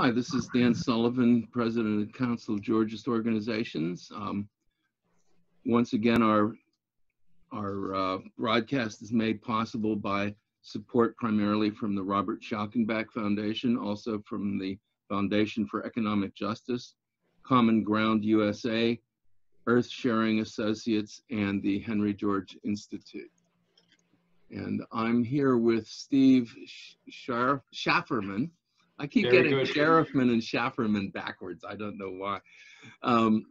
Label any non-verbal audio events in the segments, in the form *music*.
Hi, this is Dan Sullivan, President of Council of Georgist Organizations. Um, once again, our, our uh, broadcast is made possible by support primarily from the Robert Schalkenbach Foundation, also from the Foundation for Economic Justice, Common Ground USA, Earth Sharing Associates, and the Henry George Institute. And I'm here with Steve Shafarman. I keep Very getting. Sheriffman and shafferman backwards. I don't know why. Um,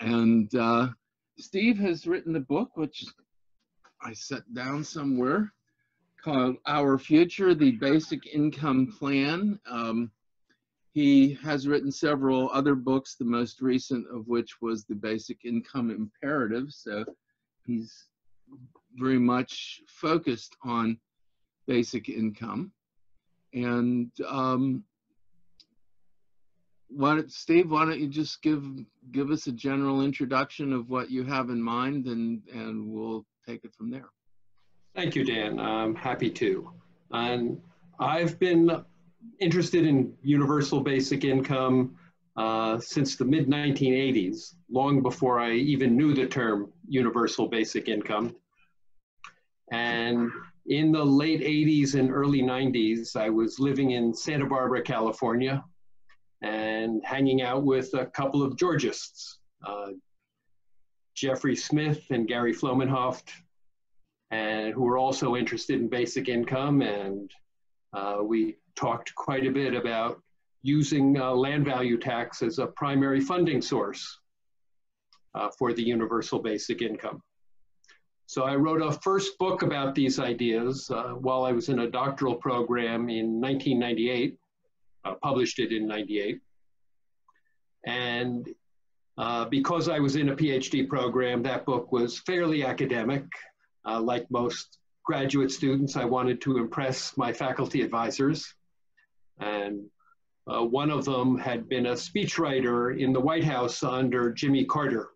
and uh, Steve has written a book, which I set down somewhere, called Our Future, the Basic Income Plan. Um, he has written several other books, the most recent of which was The Basic Income Imperative. So he's very much focused on basic income. And um, why don't, Steve, why don't you just give give us a general introduction of what you have in mind, and and we'll take it from there. Thank you, Dan. I'm happy to. And I've been interested in universal basic income uh, since the mid 1980s, long before I even knew the term universal basic income. And in the late 80s and early 90s, I was living in Santa Barbara, California, and hanging out with a couple of Georgists, uh, Jeffrey Smith and Gary Flomenhoft, and who were also interested in basic income. And uh, we talked quite a bit about using uh, land value tax as a primary funding source uh, for the universal basic income. So I wrote a first book about these ideas uh, while I was in a doctoral program in 1998, uh, published it in 98. And uh, because I was in a PhD program, that book was fairly academic. Uh, like most graduate students, I wanted to impress my faculty advisors. And uh, one of them had been a speechwriter in the White House under Jimmy Carter.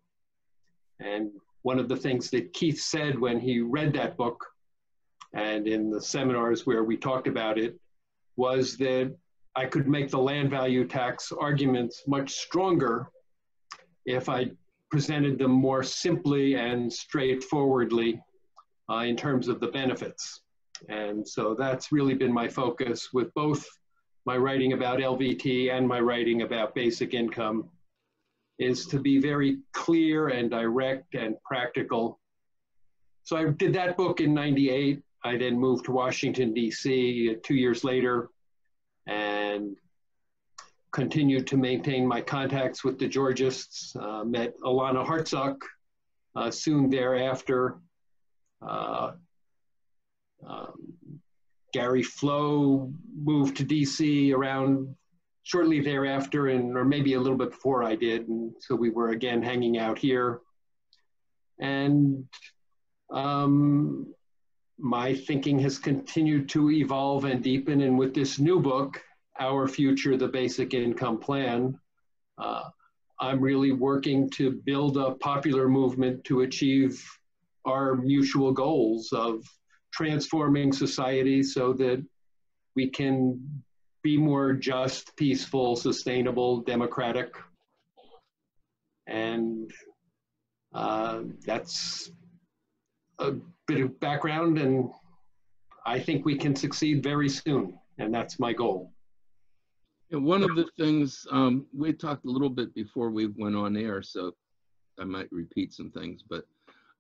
And one of the things that Keith said when he read that book and in the seminars where we talked about it was that I could make the land value tax arguments much stronger if I presented them more simply and straightforwardly uh, in terms of the benefits. And so that's really been my focus with both my writing about LVT and my writing about basic income is to be very clear and direct and practical. So I did that book in 98. I then moved to Washington, D.C. two years later and continued to maintain my contacts with the Georgists. Uh, met Alanna Hartzok uh, soon thereafter. Uh, um, Gary Flo moved to DC around shortly thereafter, and or maybe a little bit before I did, and so we were again hanging out here. And um, my thinking has continued to evolve and deepen, and with this new book, Our Future: The Basic Income Plan, uh, I'm really working to build a popular movement to achieve our mutual goals of transforming society so that we can be more just, peaceful, sustainable, democratic. And uh, that's a bit of background, and I think we can succeed very soon, and that's my goal. And one of the things um, we talked a little bit before we went on air, so I might repeat some things, but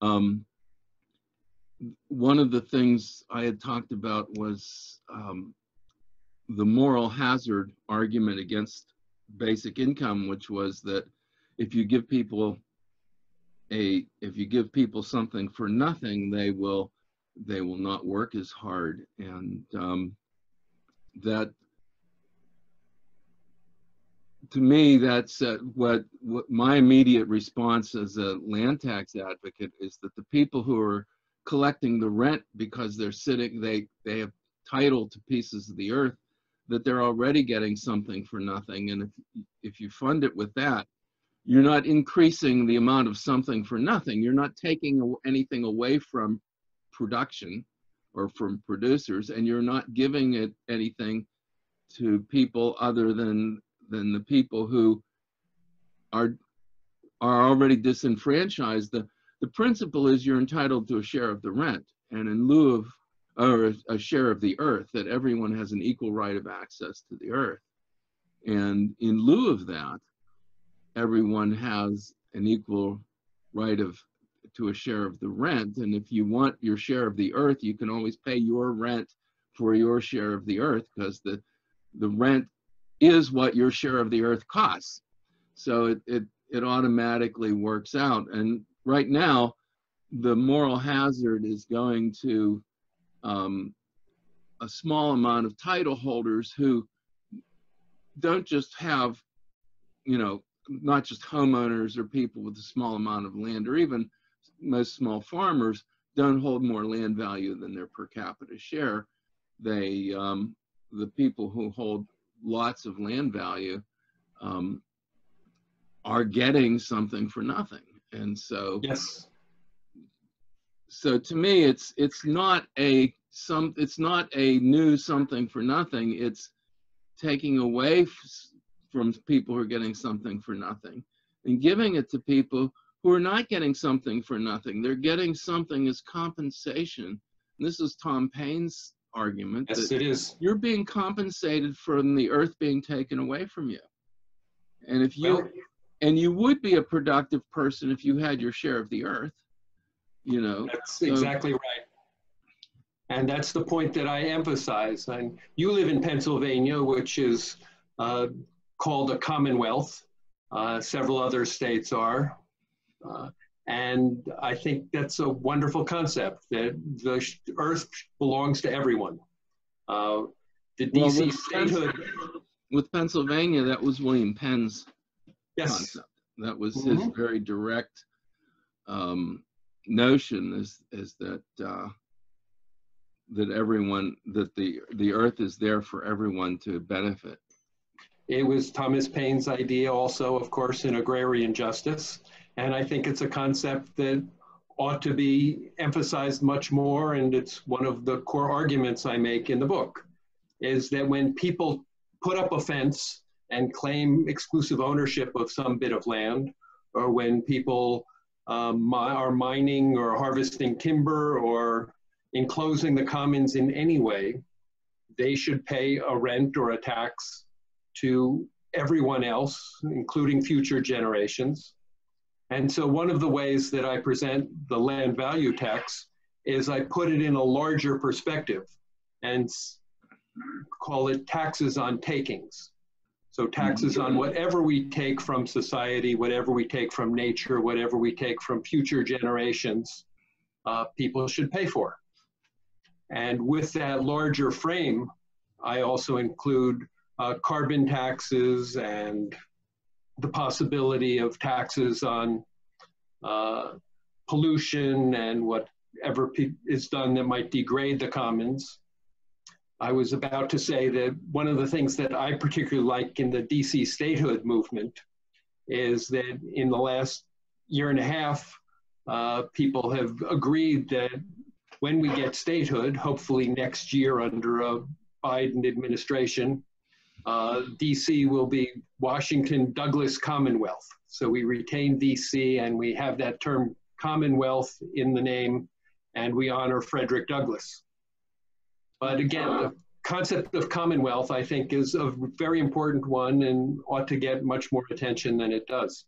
um, one of the things I had talked about was um, the moral hazard argument against basic income, which was that if you give people a if you give people something for nothing, they will they will not work as hard, and um, that to me that's uh, what what my immediate response as a land tax advocate is that the people who are collecting the rent because they're sitting they they have title to pieces of the earth that they're already getting something for nothing. And if if you fund it with that you're not increasing the amount of something for nothing. You're not taking anything away from production or from producers and you're not giving it anything to people other than than the people who are are already disenfranchised. The the principle is you're entitled to a share of the rent, and in lieu of or a, share of the earth, that everyone has an equal right of access to the earth. And in lieu of that, everyone has an equal right of to a share of the rent. And if you want your share of the earth, you can always pay your rent for your share of the earth because the the rent is what your share of the earth costs. So it it it automatically works out. And right now, the moral hazard is going to um, a small amount of title holders who don't just have, you know, not just homeowners or people with a small amount of land, or even most small farmers don't hold more land value than their per capita share. They, um, the people who hold lots of land value, um, are getting something for nothing. And so, Yes. So to me, it's it's not a some it's not a new something for nothing. It's taking away f- from people who are getting something for nothing and giving it to people who are not getting something for nothing. They're getting something as compensation. And this is Tom Paine's argument Yes, that it is. you're being compensated from the earth being taken away from you. And if you Well, and you would be a productive person if you had your share of the earth, you know. That's exactly right. And that's the point that I emphasize. And you live in Pennsylvania, which is uh, called a Commonwealth. Uh, several other states are. Uh, and I think that's a wonderful concept that the sh- earth belongs to everyone. Uh, the Well, DC with statehood, With Pennsylvania, that was William Penn's yes, concept. That was his Mhm. very direct um, notion is is that uh, that everyone that the the earth is there for everyone to benefit. It was Thomas Paine's idea also, of course, in agrarian justice. And I think it's a concept that ought to be emphasized much more. And it's one of the core arguments I make in the book is that when people put up a fence and claim exclusive ownership of some bit of land, or when people um, are mining or harvesting timber or enclosing the commons in any way, they should pay a rent or a tax to everyone else, including future generations. And so one of the ways that I present the land value tax is I put it in a larger perspective and call it taxes on takings. So taxes on whatever we take from society, whatever we take from nature, whatever we take from future generations, uh, people should pay for. And with that larger frame, I also include uh, carbon taxes and the possibility of taxes on uh, pollution and whatever is done that might degrade the commons. I was about to say that one of the things that I particularly like in the DC statehood movement is that in the last year and a half, uh, people have agreed that when we get statehood, hopefully next year under a Biden administration, uh, DC will be Washington Douglass Commonwealth. So we retain DC and we have that term Commonwealth in the name and we honor Frederick Douglass. But again, the concept of Commonwealth, I think, is a very important one and ought to get much more attention than it does.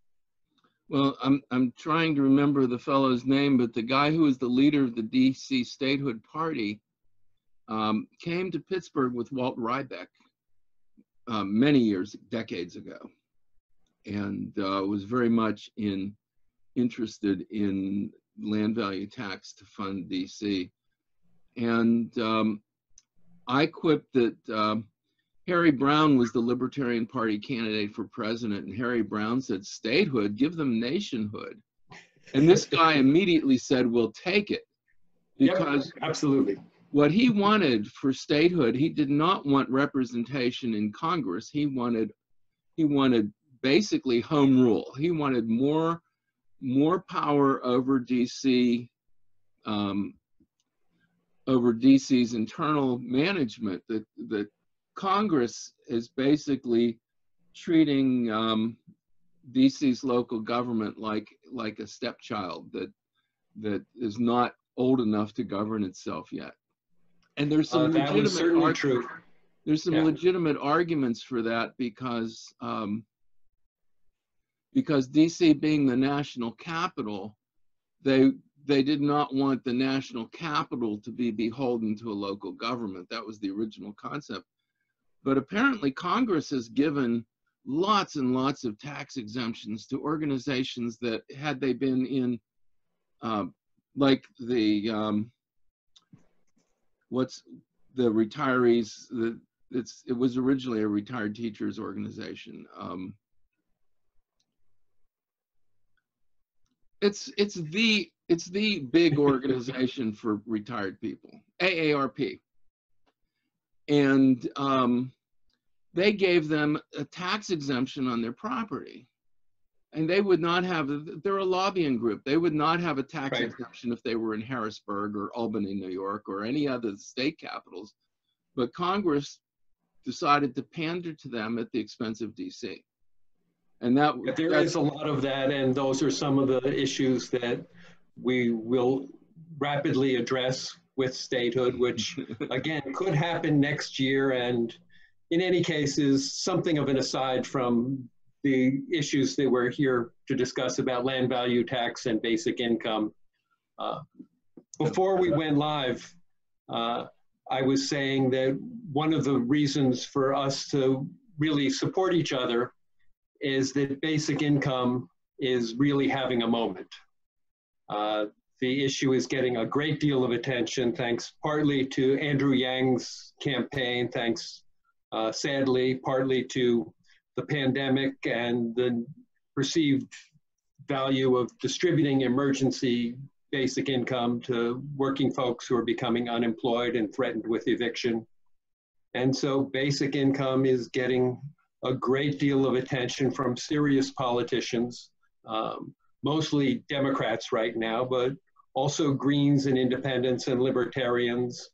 Well, I'm I'm trying to remember the fellow's name, but the guy who was the leader of the D.C. statehood party um, came to Pittsburgh with Walt Rybeck um, many years, decades ago, and uh, was very much in interested in land value tax to fund D.C. And um, I quipped that um, Harry Browne was the Libertarian Party candidate for president, and Harry Browne said, statehood, give them nationhood. And this guy *laughs* immediately said, we'll take it. Yep. Because Absolutely. what he wanted for statehood, he did not want representation in Congress. He wanted, he wanted basically home rule. He wanted more, more power over DC, um, over DC's internal management that, that Congress is basically treating um, DC's local government like like a stepchild that that is not old enough to govern itself yet. And there's Uh, some was legitimate true. there's some Yeah. legitimate arguments for that because um, because DC being the national capital, they they did not want the national capital to be beholden to a local government. That was the original concept. But apparently Congress has given lots and lots of tax exemptions to organizations that had they been in um, like the um, what's the retirees the it's it was originally a retired teachers organization um it's it's the it's the big organization for retired people aarp and um they gave them a tax exemption on their property. And they would not have they're a lobbying group. They would not have a tax Right. exemption if they were in harrisburg or albany new york or any other state capitals. But congress decided to pander to them at the expense of dc and that There a lot of that, and those are some of the issues that we will rapidly address with statehood, which *laughs* again could happen next year. And in any case, is something of an aside from the issues that we're here to discuss about land value tax and basic income. Uh, before we went live, uh, I was saying that one of the reasons for us to really support each other is that basic income is really having a moment. Uh, the issue is getting a great deal of attention, thanks partly to Andrew Yang's campaign, thanks uh, sadly, partly to the pandemic and the perceived value of distributing emergency basic income to working folks who are becoming unemployed and threatened with eviction. And so basic income is getting a great deal of attention from serious politicians, um, mostly Democrats right now, but also Greens and Independents and Libertarians.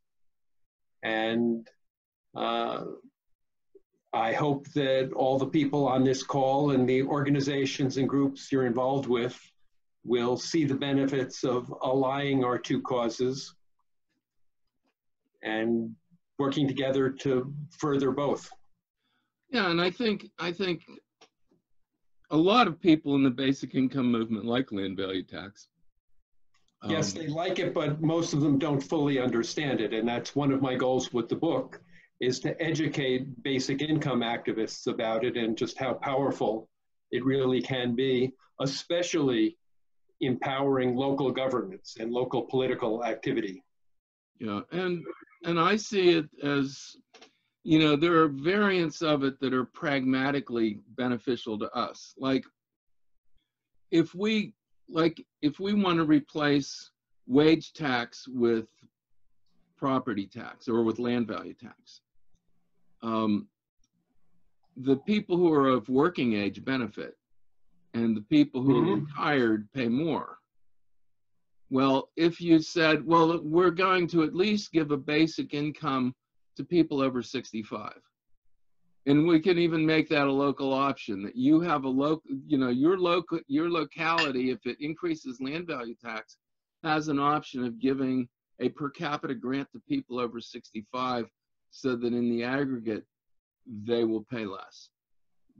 And uh, I hope that all the people on this call and the organizations and groups you're involved with will see the benefits of allying our two causes and working together to further both. Yeah, and I think I think a lot of people in the basic income movement like land value tax. Yes, Um, they like it, but most of them don't fully understand it. And that's one of my goals with the book is to educate basic income activists about it and just how powerful it really can be, especially empowering local governments and local political activity. Yeah, and and I see it as, you know, there are variants of it that are pragmatically beneficial to us. Like, if we like if we want to replace wage tax with property tax or with land value tax, um, the people who are of working age benefit, and the people who are Mhm. retired pay more. Well, if you said, well, we're going to at least give a basic income to people over 65. And we can even make that a local option that you have a local, you know, your local, your locality, if it increases land value tax, has an option of giving a per capita grant to people over 65 so that in the aggregate, they will pay less.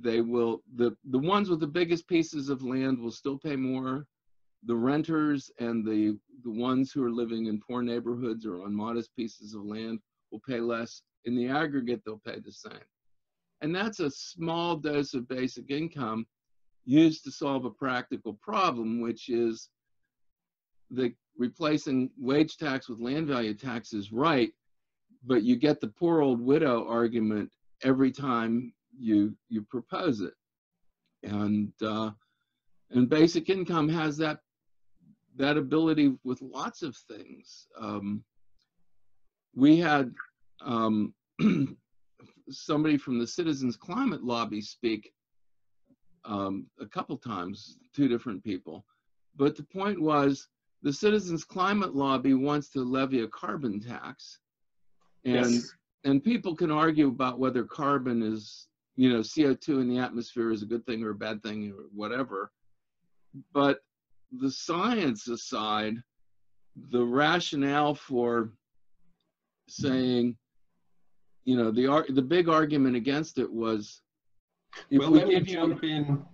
They will, the, the ones with the biggest pieces of land will still pay more the renters and the the ones who are living in poor neighborhoods or on modest pieces of land will pay less. In the aggregate, they'll pay the same. And that's a small dose of basic income used to solve a practical problem, which is the replacing wage tax with land value tax is right, but you get the poor old widow argument every time you you propose it. And uh, and basic income has that that ability with lots of things. Um, we had um, *clears throat* somebody from the Citizens Climate Lobby speak um, a couple times, two different people. But the point was the Citizens Climate Lobby wants to levy a carbon tax. And Yes. and people can argue about whether carbon is, you know, CO2 in the atmosphere is a good thing or a bad thing or whatever. But the science aside, the rationale for saying, you know, the ar- the big argument against it was, if Well, we let me jump in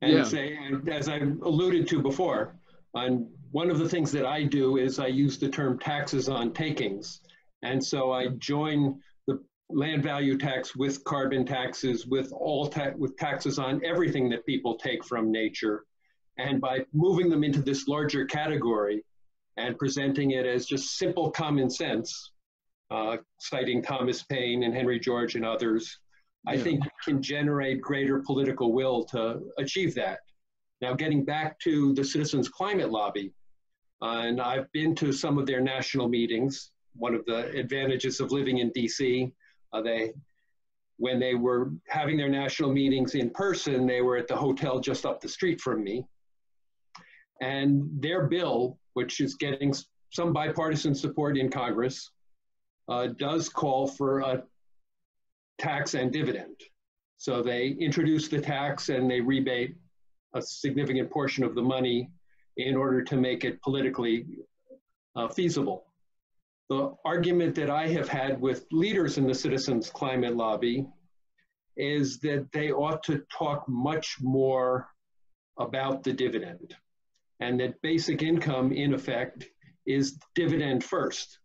Yeah. and say, as I alluded to before, on one of the things that I do is I use the term taxes on takings. And so I join the land value tax with carbon taxes, with all ta- with taxes on everything that people take from nature. And by moving them into this larger category and presenting it as just simple common sense, uh, citing Thomas Paine and Henry George and others, I think can generate greater political will to achieve that. Now, getting back to the Citizens Climate Lobby, uh, and I've been to some of their national meetings. One of the advantages of living in DC, uh, they, when they were having their national meetings in person, they were at the hotel just up the street from me. And their bill, which is getting some bipartisan support in Congress, uh, does call for a tax and dividend. So they introduce the tax and they rebate a significant portion of the money in order to make it politically uh, feasible. The argument that I have had with leaders in the citizens climate lobby is that they ought to talk much more about the dividend and that basic income in effect is dividend first.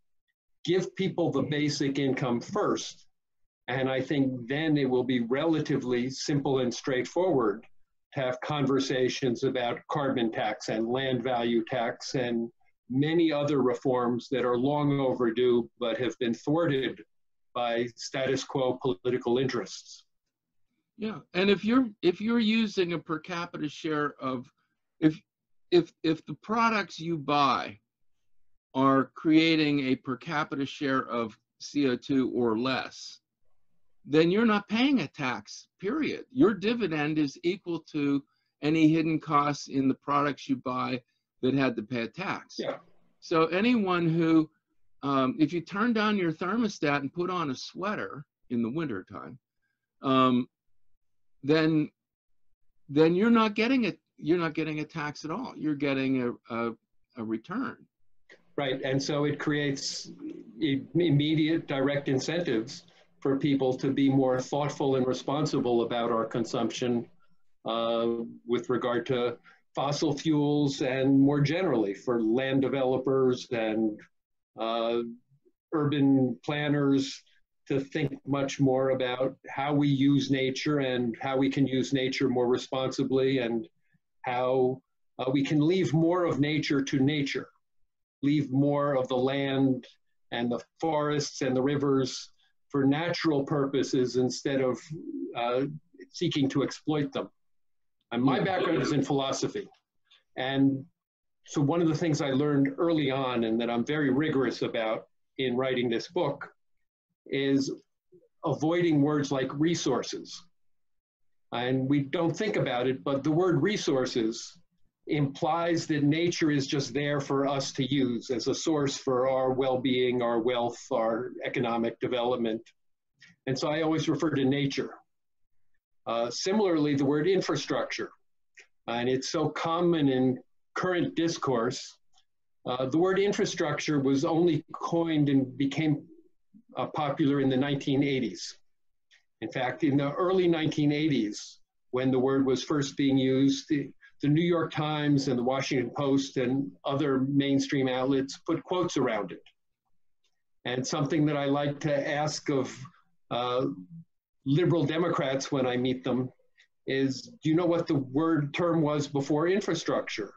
Give people the basic income first and I think then it will be relatively simple and straightforward to have conversations about carbon tax and land value tax and many other reforms that are long overdue but have been thwarted by status quo political interests. yeah, and if you're, if you're using a per capita share of, if, if, if the products you buy are creating a per capita share of CO2 or less, then you're not paying a tax, period. Your dividend is equal to any hidden costs in the products you buy that had to pay a tax. Yeah. So anyone who, um, if you turn down your thermostat and put on a sweater in the wintertime, um, then then you're not getting it. You're not getting a tax at all. You're getting a, a, a return. Right, and so it creates immediate direct incentives for people to be more thoughtful and responsible about our consumption uh, with regard to fossil fuels and more generally for land developers and uh, urban planners to think much more about how we use nature and how we can use nature more responsibly and how uh, we can leave more of nature to nature leave more of the land and the forests and the rivers for natural purposes instead of uh, seeking to exploit them. And my background is in philosophy. And so one of the things I learned early on and that I'm very rigorous about in writing this book is avoiding words like resources. And we don't think about it, but the word resources implies that nature is just there for us to use as a source for our well-being, our wealth, our economic development. And so I always refer to nature. Uh, similarly, the word infrastructure, and it's so common in current discourse. Uh, the word infrastructure was only coined and became uh, popular in the 1980s. In fact, in the early 1980s, when the word was first being used, the New York Times and the Washington Post and other mainstream outlets put quotes around it. And something that I like to ask of uh, liberal Democrats when I meet them is, do you know what the word term was before infrastructure?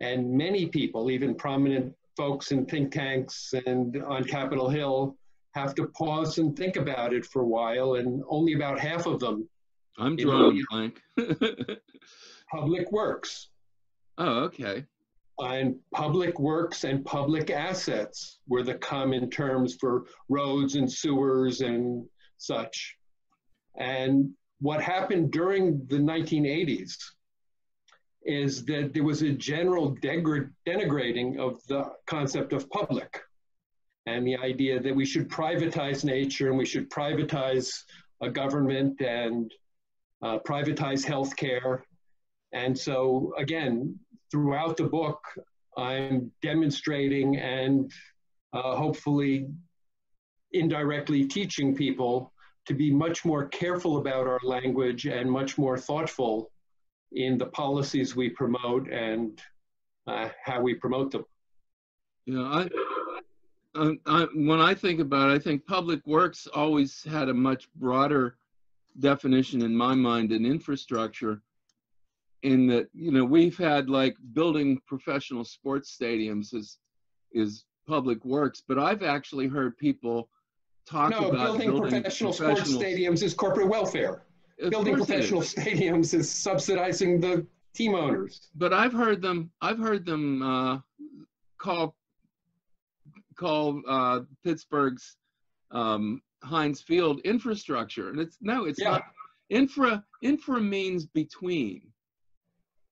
And many people, even prominent folks in think tanks and on Capitol Hill, have to pause and think about it for a while, and only about half of them I'm drawing a blank. *laughs* public works. oh, okay. And public works and public assets were the common terms for roads and sewers and such. And what happened during the 1980s is that there was a general denigrating of the concept of public. and the idea that we should privatize nature and we should privatize a government and uh, privatize healthcare. And so, again, throughout the book, I'm demonstrating and uh, hopefully indirectly teaching people to be much more careful about our language and much more thoughtful in the policies we promote and uh, how we promote them. Know, I, I, I, when I think about it, I think public works always had a much broader definition in my mind than infrastructure. In that, you know, we've had like building professional sports stadiums is is public works, but I've actually heard people talk no, about building, building professional, professional sports stadiums is corporate welfare. Of building professional stadiums is subsidizing the team owners. But I've heard them. I've heard them uh, call call uh, Pittsburgh's um, Heinz Field infrastructure, and it's no, it's yeah. not. Infra infra means between,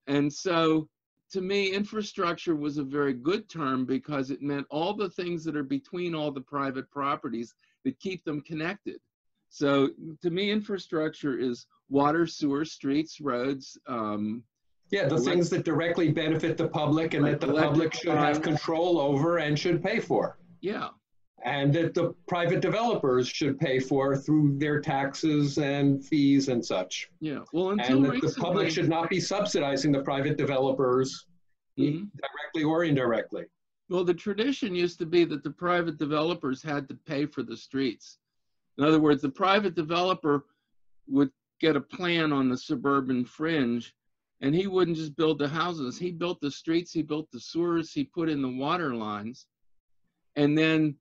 and so to me, infrastructure was a very good term because it meant all the things that are between all the private properties that keep them connected. So to me, infrastructure is water, sewer, streets, roads. Um, yeah, the things that directly benefit the public and that the public should have control over and should pay for. Yeah. And that the private developers should pay for through their taxes and fees and such. Yeah. Well, and that recently, the public should not be subsidizing the private developers mm-hmm. directly or indirectly. Well, the tradition used to be that the private developers had to pay for the streets. In other words, the private developer would get a plan on the suburban fringe and he wouldn't just build the houses. He built the streets, he built the sewers, he put in the water lines. And then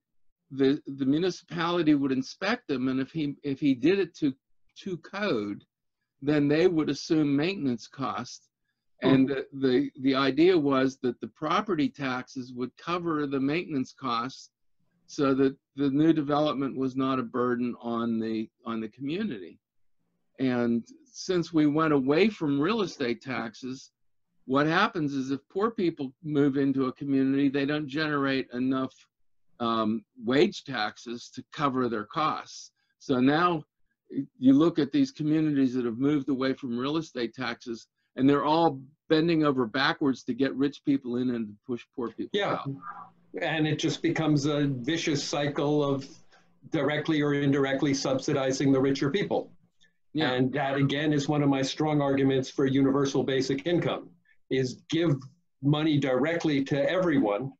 the the municipality would inspect them and if he if he did it to to code, then they would assume maintenance costs hmm. and the, the, the idea was that the property taxes would cover the maintenance costs so that the new development was not a burden on the on the community. And since we went away from real estate taxes, what happens is if poor people move into a community, they don't generate enough um, wage taxes to cover their costs. So now you look at these communities that have moved away from real estate taxes, and they're all bending over backwards to get rich people in and push poor people yeah. out. And it just becomes a vicious cycle of directly or indirectly subsidizing the richer people. Yeah. And that again is one of my strong arguments for universal basic income is give money directly to everyone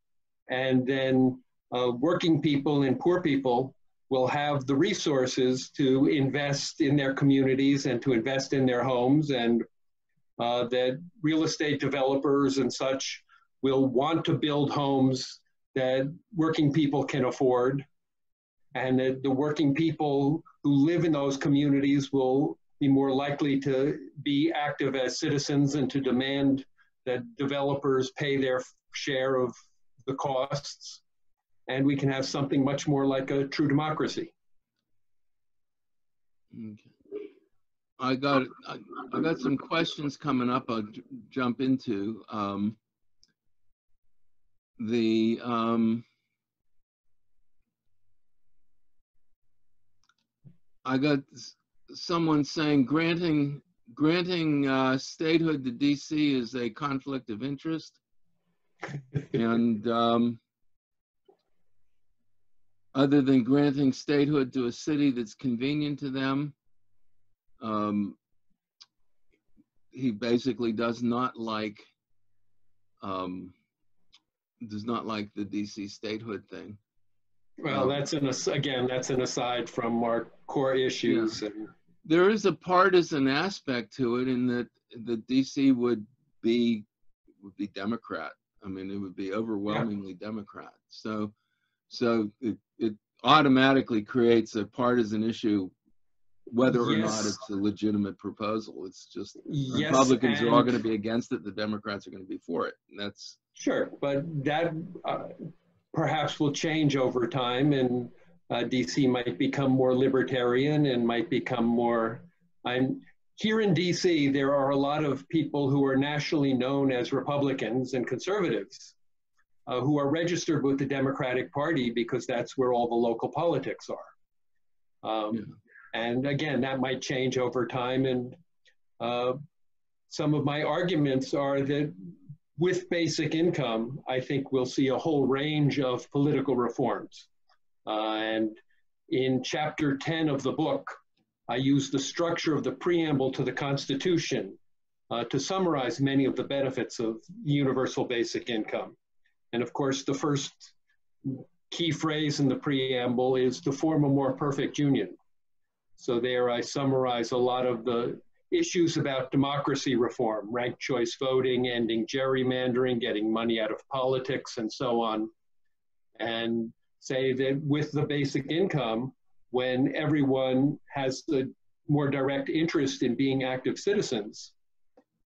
and then uh, working people and poor people will have the resources to invest in their communities and to invest in their homes and uh, that real estate developers and such will want to build homes that working people can afford and that the working people who live in those communities will be more likely to be active as citizens and to demand that developers pay their share of the costs and we can have something much more like a true democracy. Okay. I got I, I got some questions coming up. I'll j- jump into um, the um, I got someone saying granting granting uh, statehood to DC is a conflict of interest, *laughs* and um, other than granting statehood to a city that's convenient to them, um, he basically does not like um, does not like the DC statehood thing. Well, um, that's an again that's an aside from our core issues. Yeah. And... There is a partisan aspect to it in that the DC would be would be Democrat. I mean, it would be overwhelmingly yeah. Democrat. So, so it, it automatically creates a partisan issue whether or yes. not it's a legitimate proposal. It's just yes, Republicans are all going to be against it. The Democrats are going to be for it. And that's sure, but that uh, perhaps will change over time, and uh, DC might become more libertarian and might become more. I'm here in DC. There are a lot of people who are nationally known as Republicans and conservatives. Uh, who are registered with the Democratic Party because that's where all the local politics are. Um, yeah. And again, that might change over time. And uh, some of my arguments are that with basic income, I think we'll see a whole range of political reforms. Uh, and in chapter 10 of the book, I use the structure of the preamble to the Constitution uh, to summarize many of the benefits of universal basic income. And of course, the first key phrase in the preamble is to form a more perfect union. So there I summarize a lot of the issues about democracy reform, ranked choice voting, ending gerrymandering, getting money out of politics, and so on. And say that with the basic income, when everyone has the more direct interest in being active citizens,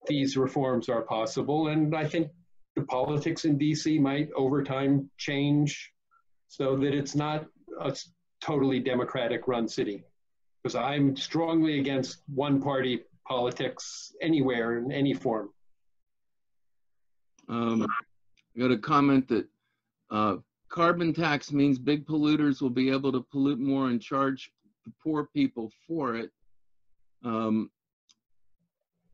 these reforms are possible. And I think the politics in DC might over time change so that it's not a totally democratic run city. Because I'm strongly against one party politics anywhere in any form. Um, I got a comment that uh, carbon tax means big polluters will be able to pollute more and charge the poor people for it. Um,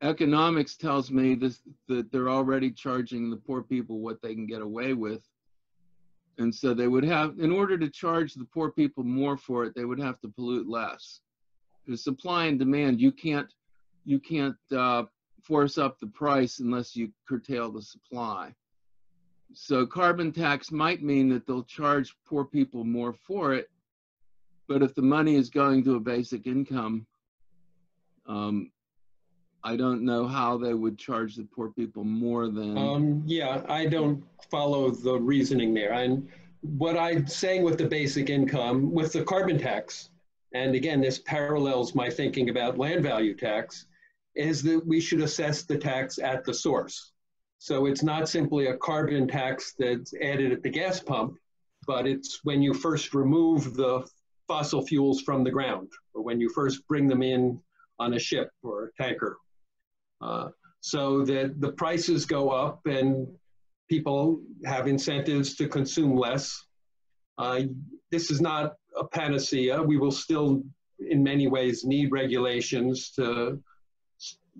economics tells me this that they're already charging the poor people what they can get away with. And so they would have, in order to charge the poor people more for it, they would have to pollute less. The supply and demand, you can't, you can't uh, force up the price unless you curtail the supply. So carbon tax might mean that they'll charge poor people more for it, but if the money is going to a basic income, um, I don't know how they would charge the poor people more than. Um, yeah, I don't follow the reasoning there. And what I'm saying with the basic income, with the carbon tax, and again, this parallels my thinking about land value tax, is that we should assess the tax at the source. So it's not simply a carbon tax that's added at the gas pump, but it's when you first remove the fossil fuels from the ground, or when you first bring them in on a ship or a tanker. Uh, so that the prices go up and people have incentives to consume less. Uh, this is not a panacea. We will still, in many ways, need regulations to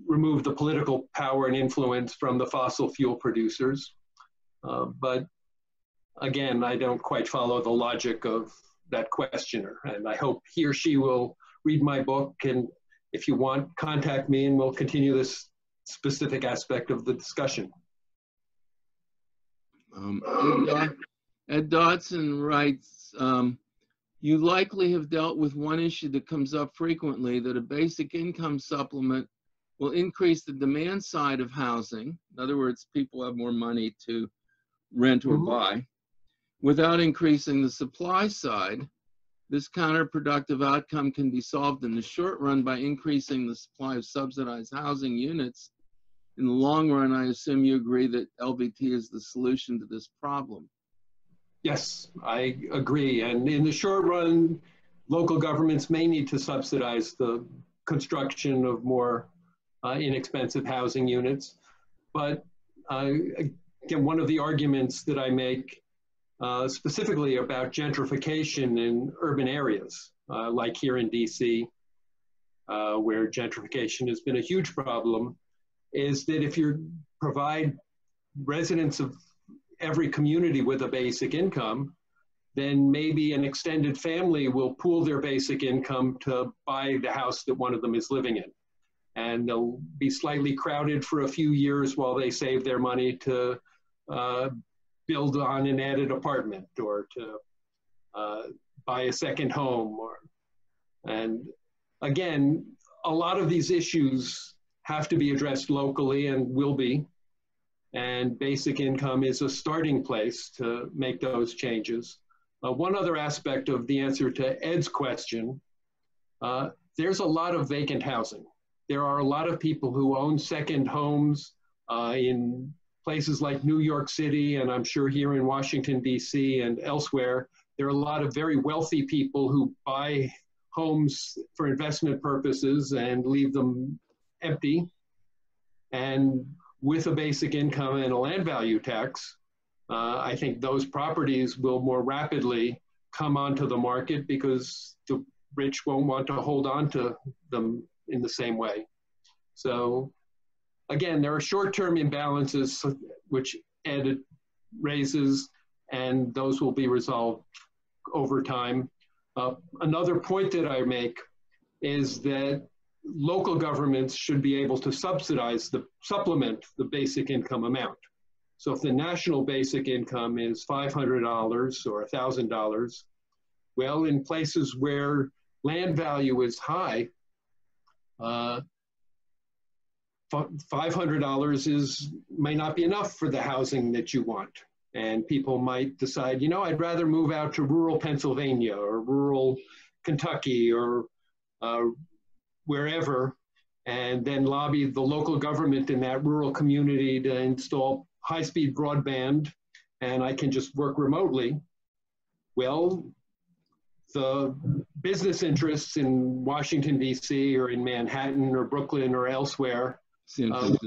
remove the political power and influence from the fossil fuel producers. Uh, but again, I don't quite follow the logic of that questioner. And I hope he or she will read my book and if you want, contact me and we'll continue this specific aspect of the discussion. Um, Ed, Ed, Dodson writes, um, you likely have dealt with one issue that comes up frequently, that a basic income supplement will increase the demand side of housing. In other words, people have more money to rent or mm -hmm. buy without increasing the supply side. This counterproductive outcome can be solved in the short run by increasing the supply of subsidized housing units. In the long run, I assume you agree that LVT is the solution to this problem. Yes, I agree. And in the short run, local governments may need to subsidize the construction of more uh, inexpensive housing units. But uh, again, one of the arguments that I make uh, specifically about gentrification in urban areas, uh, like here in DC, uh, where gentrification has been a huge problem, is that if you provide residents of every community with a basic income, then maybe an extended family will pool their basic income to buy the house that one of them is living in. And they'll be slightly crowded for a few years while they save their money to uh, build on an added apartment or to uh, buy a second home or and again a lot of these issues have to be addressed locally and will be. And basic income is a starting place to make those changes. Uh, one other aspect of the answer to ed's question uh, there's a lot of vacant housing. There are a lot of people who own second homes uh, in places like New York City, and I'm sure here in Washington, D.C., and elsewhere, there are a lot of very wealthy people who buy homes for investment purposes and leave them empty. And with a basic income and a land value tax, uh, I think those properties will more rapidly come onto the market because the rich won't want to hold on to them in the same way. So again, there are short-term imbalances which Ed raises, and those will be resolved over time. Uh, another point that I make is that local governments should be able to subsidize the supplement the basic income amount. So if the national basic income is $500 or $1,000, well, in places where land value is high, uh, $500 is may not be enough for the housing that you want. And people might decide, you know, I'd rather move out to rural Pennsylvania or rural Kentucky or uh, wherever, and then lobby the local government in that rural community to install high-speed broadband, and I can just work remotely. Well, the business interests in Washington, D.C., or in Manhattan, or Brooklyn, or elsewhere, um,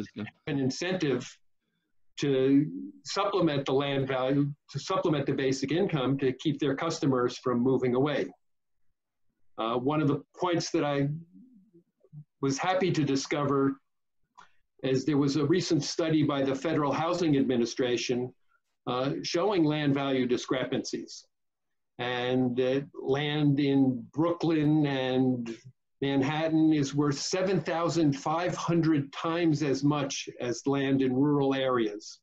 an incentive to supplement the land value, to supplement the basic income to keep their customers from moving away. Uh, one of the points that I was happy to discover is there was a recent study by the Federal Housing Administration uh, showing land value discrepancies. And that land in Brooklyn and Manhattan is worth 7,500 times as much as land in rural areas.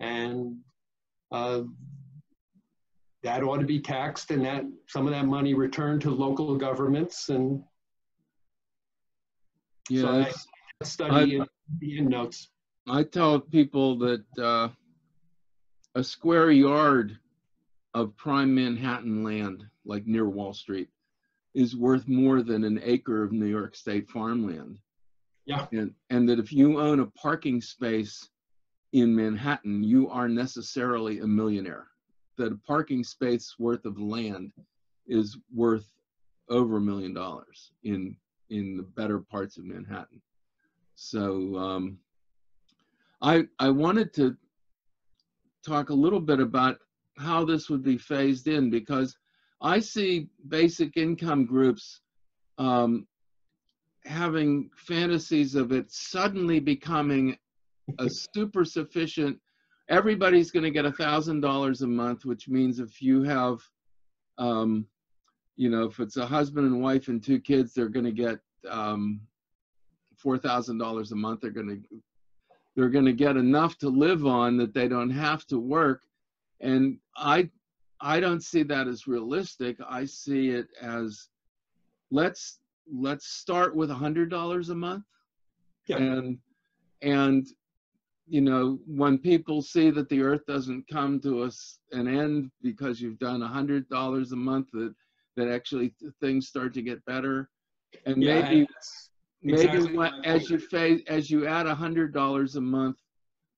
And uh, that ought to be taxed and that some of that money returned to local governments and yeah, so study I, in the end notes. I tell people that uh, a square yard of prime Manhattan land, like near Wall Street, is worth more than an acre of New York State farmland. Yeah. And, and that if you own a parking space in Manhattan, you are necessarily a millionaire. That a parking space worth of land is worth over a million dollars in in the better parts of Manhattan. So um, I I wanted to talk a little bit about how this would be phased in because I see basic income groups um, having fantasies of it suddenly becoming a *laughs* super sufficient. Everybody's going to get a thousand dollars a month, which means if you have, um, you know, if it's a husband and wife and two kids, they're going to get um, four thousand dollars a month. They're going to they're going to get enough to live on that they don't have to work. And I I don't see that as realistic. I see it as let's let's start with a hundred dollars a month. Yeah. And and you know, when people see that the earth doesn't come to us an end because you've done a hundred dollars a month, that that actually things start to get better. And yeah, maybe maybe exactly what, as you phase, as you add a hundred dollars a month,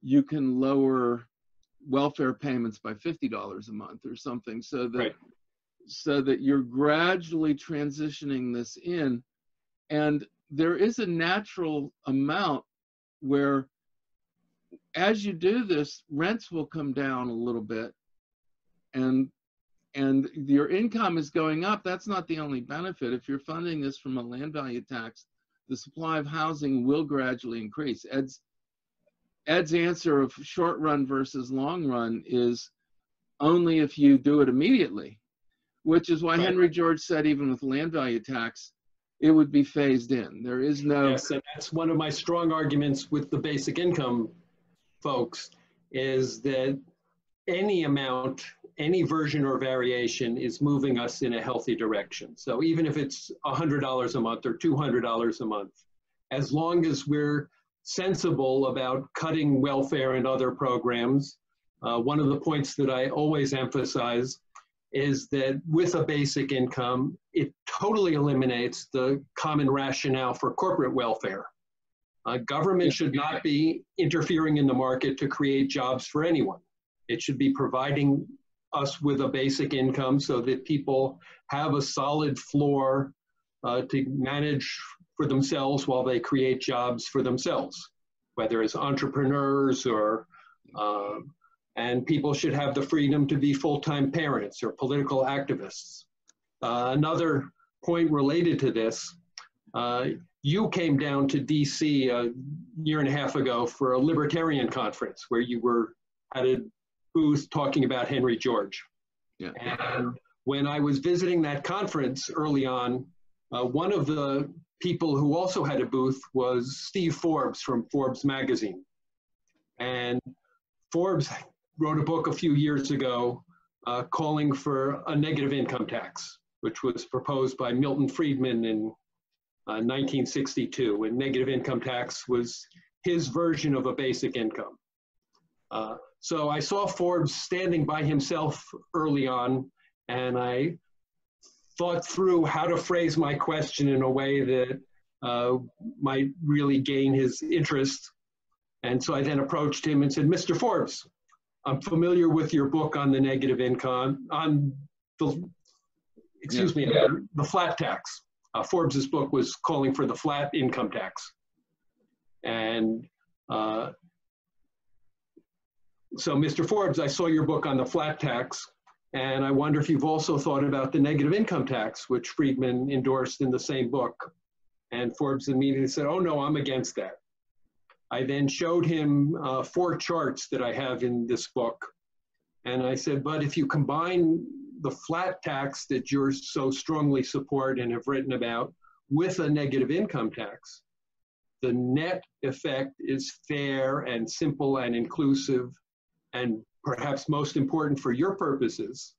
you can lower welfare payments by $50 a month or something so that right. so that you're gradually transitioning this in. And there is a natural amount where as you do this rents will come down a little bit and and your income is going up. That's not the only benefit. If you're funding this from a land value tax the supply of housing will gradually increase. Ed's Ed's answer of short run versus long run is only if you do it immediately, which is why right. Henry George said even with land value tax, it would be phased in. There is no. Yes, and that's one of my strong arguments with the basic income folks is that any amount, any version or variation is moving us in a healthy direction. So even if it's $100 a month or $200 a month, as long as we're sensible about cutting welfare and other programs. Uh, one of the points that I always emphasize is that with a basic income, it totally eliminates the common rationale for corporate welfare. Uh, government should not be interfering in the market to create jobs for anyone. It should be providing us with a basic income so that people have a solid floor uh, to manage for themselves while they create jobs for themselves, whether as entrepreneurs or uh, and people should have the freedom to be full-time parents or political activists. Uh, another point related to this, uh, you came down to DC a year and a half ago for a libertarian conference where you were at a booth talking about Henry George. Yeah. And when I was visiting that conference early on, uh, one of the people who also had a booth was Steve Forbes from Forbes magazine. And Forbes wrote a book a few years ago uh, calling for a negative income tax, which was proposed by Milton Friedman in uh, 1962. And negative income tax was his version of a basic income. Uh, so I saw Forbes standing by himself early on, and I thought through how to phrase my question in a way that uh, might really gain his interest. And so I then approached him and said, Mr. Forbes, I'm familiar with your book on the negative income, on the, excuse yeah. me, the flat tax. Uh, Forbes's book was calling for the flat income tax. And uh, so, Mr. Forbes, I saw your book on the flat tax, and I wonder if you've also thought about the negative income tax, which Friedman endorsed in the same book. And Forbes immediately said, oh no, I'm against that. I then showed him uh, four charts that I have in this book. And I said, but if you combine the flat tax that you're so strongly support and have written about with a negative income tax, the net effect is fair and simple and inclusive and perhaps most important for your purposes,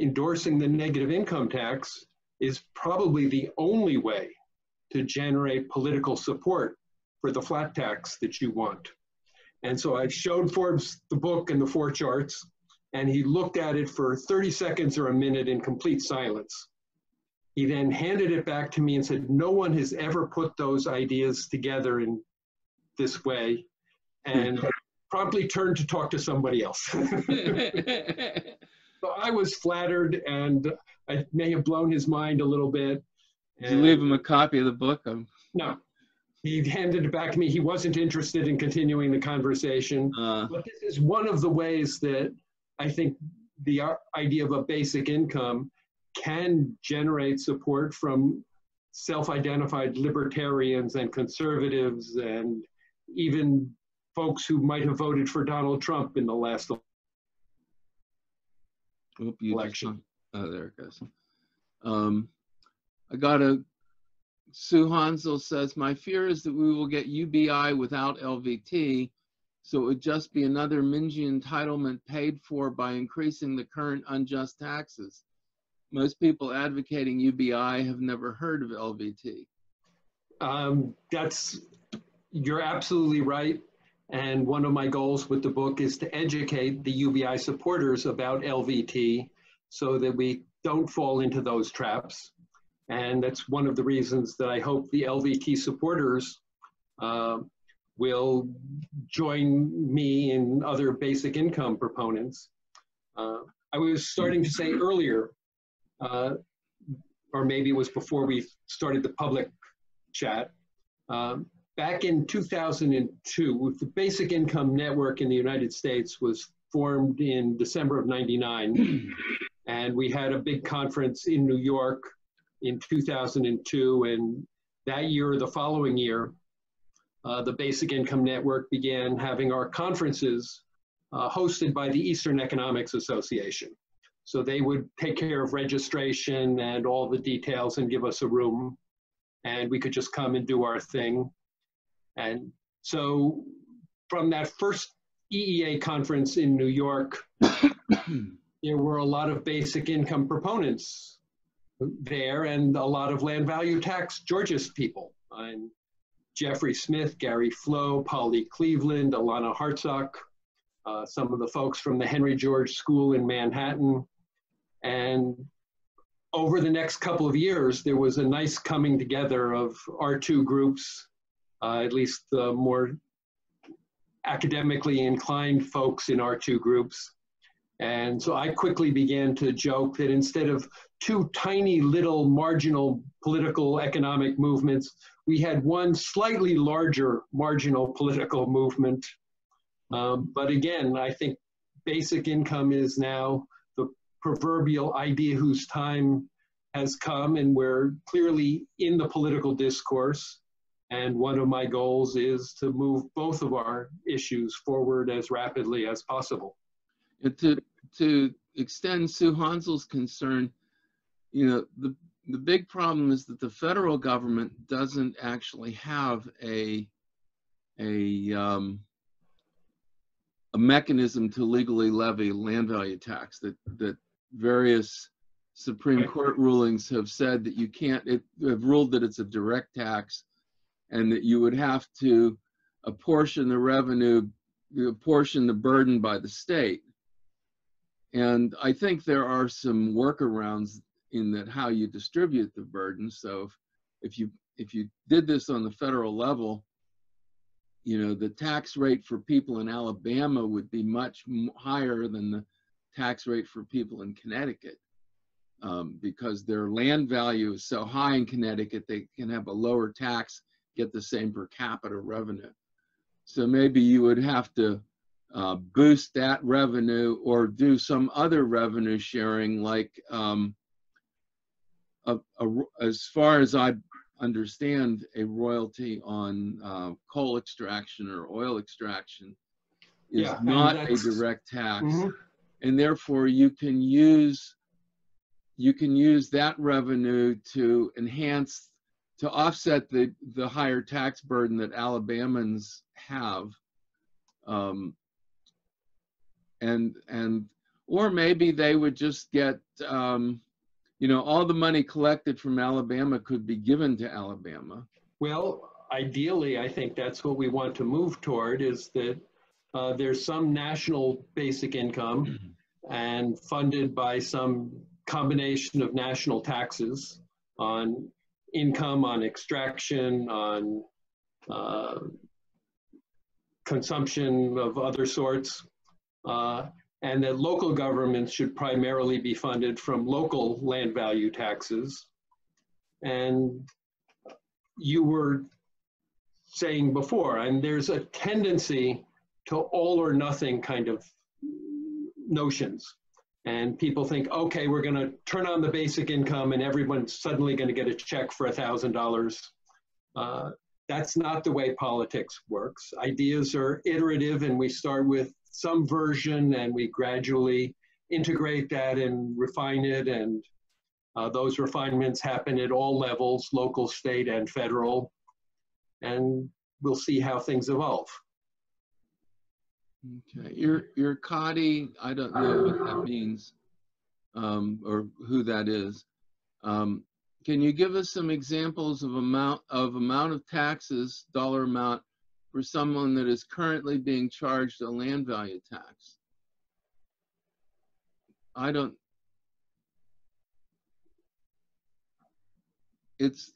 endorsing the negative income tax is probably the only way to generate political support for the flat tax that you want. And so I showed Forbes the book and the four charts, and he looked at it for 30 seconds or a minute in complete silence. He then handed it back to me and said, No one has ever put those ideas together in this way. And promptly turned to talk to somebody else. *laughs* so I was flattered and I may have blown his mind a little bit. Did you leave him a copy of the book? Um, no. He handed it back to me. He wasn't interested in continuing the conversation. Uh, but this is one of the ways that I think the idea of a basic income can generate support from self-identified libertarians and conservatives and even folks who might have voted for Donald Trump in the last Oop, election. oh, there it goes. Um, I got a, Sue Hansel says, my fear is that we will get UBI without LVT, so it would just be another Minji entitlement paid for by increasing the current unjust taxes. Most people advocating UBI have never heard of LVT. Um, that's, you're absolutely right. And one of my goals with the book is to educate the UBI supporters about LVT so that we don't fall into those traps. And that's one of the reasons that I hope the LVT supporters uh, will join me and other basic income proponents. Uh, I was starting to say earlier, uh, or maybe it was before we started the public chat, um, back in 2002, the Basic Income Network in the United States was formed in December of 99. *clears throat* and we had a big conference in New York in 2002. And that year, or the following year, uh, the Basic Income Network began having our conferences uh, hosted by the Eastern Economics Association. So they would take care of registration and all the details and give us a room. And we could just come and do our thing. And so from that first EEA conference in New York, *coughs* there were a lot of basic income proponents there and a lot of land value tax Georgist people. And Jeffrey Smith, Gary Flow, Polly Cleveland, Alanna Hartzok, uh, some of the folks from the Henry George School in Manhattan. And over the next couple of years, there was a nice coming together of our two groups at least the more academically inclined folks in our two groups. And so I quickly began to joke that instead of two tiny little marginal political economic movements, we had one slightly larger marginal political movement. Um, but again, I think basic income is now the proverbial idea whose time has come, and we're clearly in the political discourse. And one of my goals is to move both of our issues forward as rapidly as possible. And to, to extend Sue Hansel's concern, you know, the, the big problem is that the federal government doesn't actually have a, a, um, a mechanism to legally levy land value tax that, that various Supreme Court rulings have said that you can't, it, have ruled that it's a direct tax and that you would have to apportion the revenue, apportion the burden by the state. And I think there are some workarounds in that how you distribute the burden. So if, if you if you did this on the federal level, you know, the tax rate for people in Alabama would be much higher than the tax rate for people in Connecticut. Um, because their land value is so high in Connecticut, they can have a lower tax, get the same per capita revenue. So maybe you would have to uh, boost that revenue or do some other revenue sharing like um, a, a, as far as I understand a royalty on uh, coal extraction or oil extraction is Yeah, not a direct tax Mhm. and therefore you can use you can use that revenue to enhance to offset the the higher tax burden that Alabamans have um, and and or maybe they would just get um, you know all the money collected from Alabama could be given to Alabama. Well, ideally, I think that's what we want to move toward is that uh, there's some national basic income *clears throat* and funded by some combination of national taxes on income, on extraction, on uh, consumption of other sorts. Uh, and that local governments should primarily be funded from local land value taxes. And you were saying before, and there's a tendency to all or nothing kind of notions. And people think, okay, we're going to turn on the basic income and everyone's suddenly going to get a check for $1,000. Uh, that's not the way politics works. Ideas are iterative, and we start with some version and we gradually integrate that and refine it. And uh, those refinements happen at all levels local, state, and federal. And we'll see how things evolve. Okay, your your Cadi, I don't know what that means, um, or who that is. Um, can you give us some examples of amount of amount of taxes, dollar amount, for someone that is currently being charged a land value tax? I don't. It's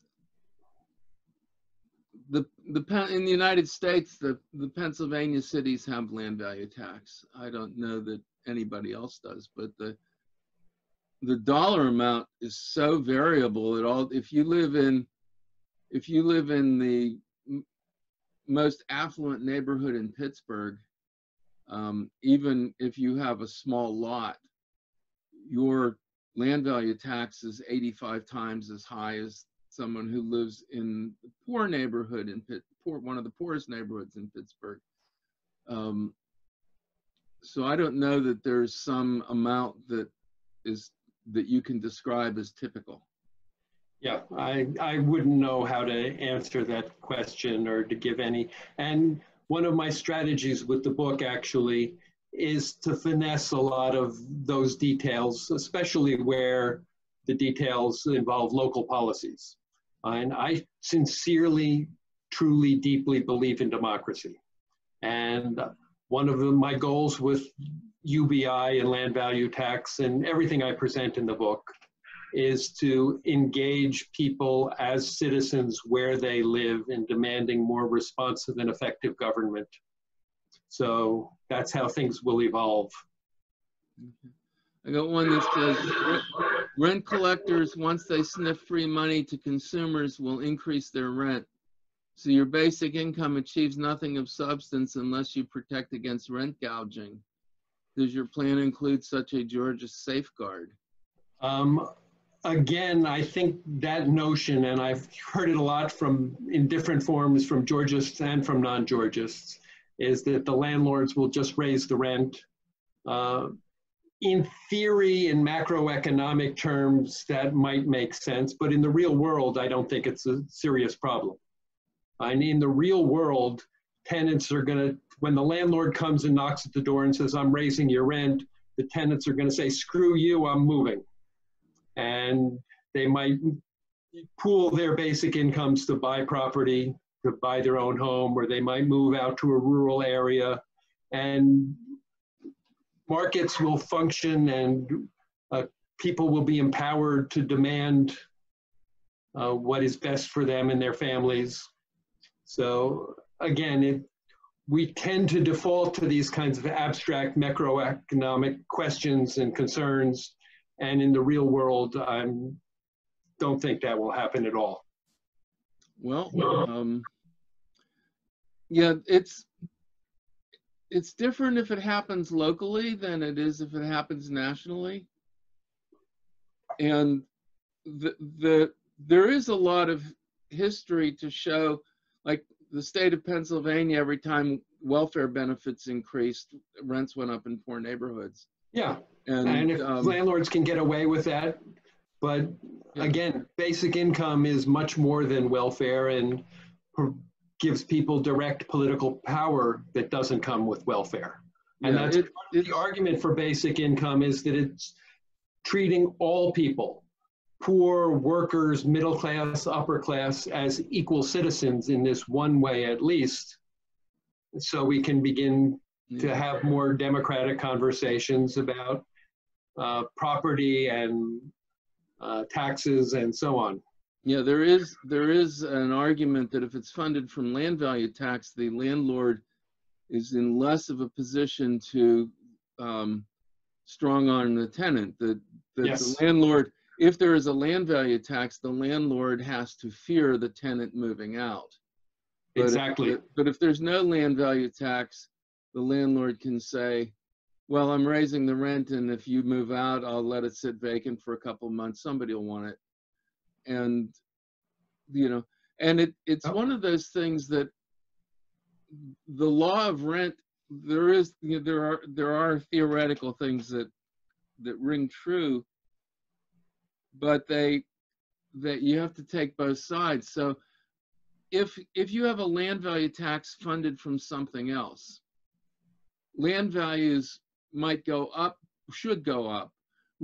the the in the United States, the the Pennsylvania cities have land value tax. I don't know that anybody else does, but the the dollar amount is so variable. It all if you live in if you live in the most affluent neighborhood in Pittsburgh, um, even if you have a small lot, your land value tax is 85 times as high as someone who lives in a poor neighborhood in Pitt, poor, one of the poorest neighborhoods in Pittsburgh. Um, so I don't know that there's some amount that is that you can describe as typical. Yeah, I, I wouldn't know how to answer that question or to give any. And one of my strategies with the book actually is to finesse a lot of those details, especially where the details involve local policies. And I sincerely, truly, deeply believe in democracy. And one of my goals with UBI and land value tax and everything I present in the book is to engage people as citizens where they live in demanding more responsive and effective government. So that's how things will evolve. I got one that says "Rent- collectors, once they sniff free money to consumers, will increase their rent. So your basic income achieves nothing of substance unless you protect against rent gouging. does your plan include such a Georgia safeguard? Um, again, I think that notion, and I've heard it a lot from in different forms from Georgists and from non-Georgists, is that the landlords will just raise the rent. Uh, in theory, in macroeconomic terms, that might make sense, but in the real world, I don't think it's a serious problem. And in the real world, tenants are going to, when the landlord comes and knocks at the door and says, I'm raising your rent, the tenants are going to say, screw you, I'm moving. And they might pool their basic incomes to buy property, to buy their own home, or they might move out to a rural area. And markets will function and uh, people will be empowered to demand uh, what is best for them and their families. So again, it, we tend to default to these kinds of abstract macroeconomic questions and concerns. And in the real world, I don't think that will happen at all. Well, um, yeah, it's it's different if it happens locally than it is if it happens nationally. And the the there is a lot of history to show, like the state of Pennsylvania, every time welfare benefits increased, rents went up in poor neighborhoods. Yeah, and, and if um, landlords can get away with that, but yeah. again, basic income is much more than welfare and gives people direct political power that doesn't come with welfare. And yeah, that's it, the argument for basic income is that it's treating all people, poor, workers, middle class, upper class, as equal citizens in this one way at least. So we can begin to have more democratic conversations about uh, property and uh, taxes and so on. Yeah, there is there is an argument that if it's funded from land value tax, the landlord is in less of a position to um, strong arm the tenant. That the, yes. the landlord, if there is a land value tax, the landlord has to fear the tenant moving out. But exactly. If, but if there's no land value tax, the landlord can say, well, I'm raising the rent, and if you move out, I'll let it sit vacant for a couple months. Somebody will want it and you know and it it's oh. one of those things that the law of rent there is you know, there are there are theoretical things that that ring true but they that you have to take both sides so if if you have a land value tax funded from something else land values might go up should go up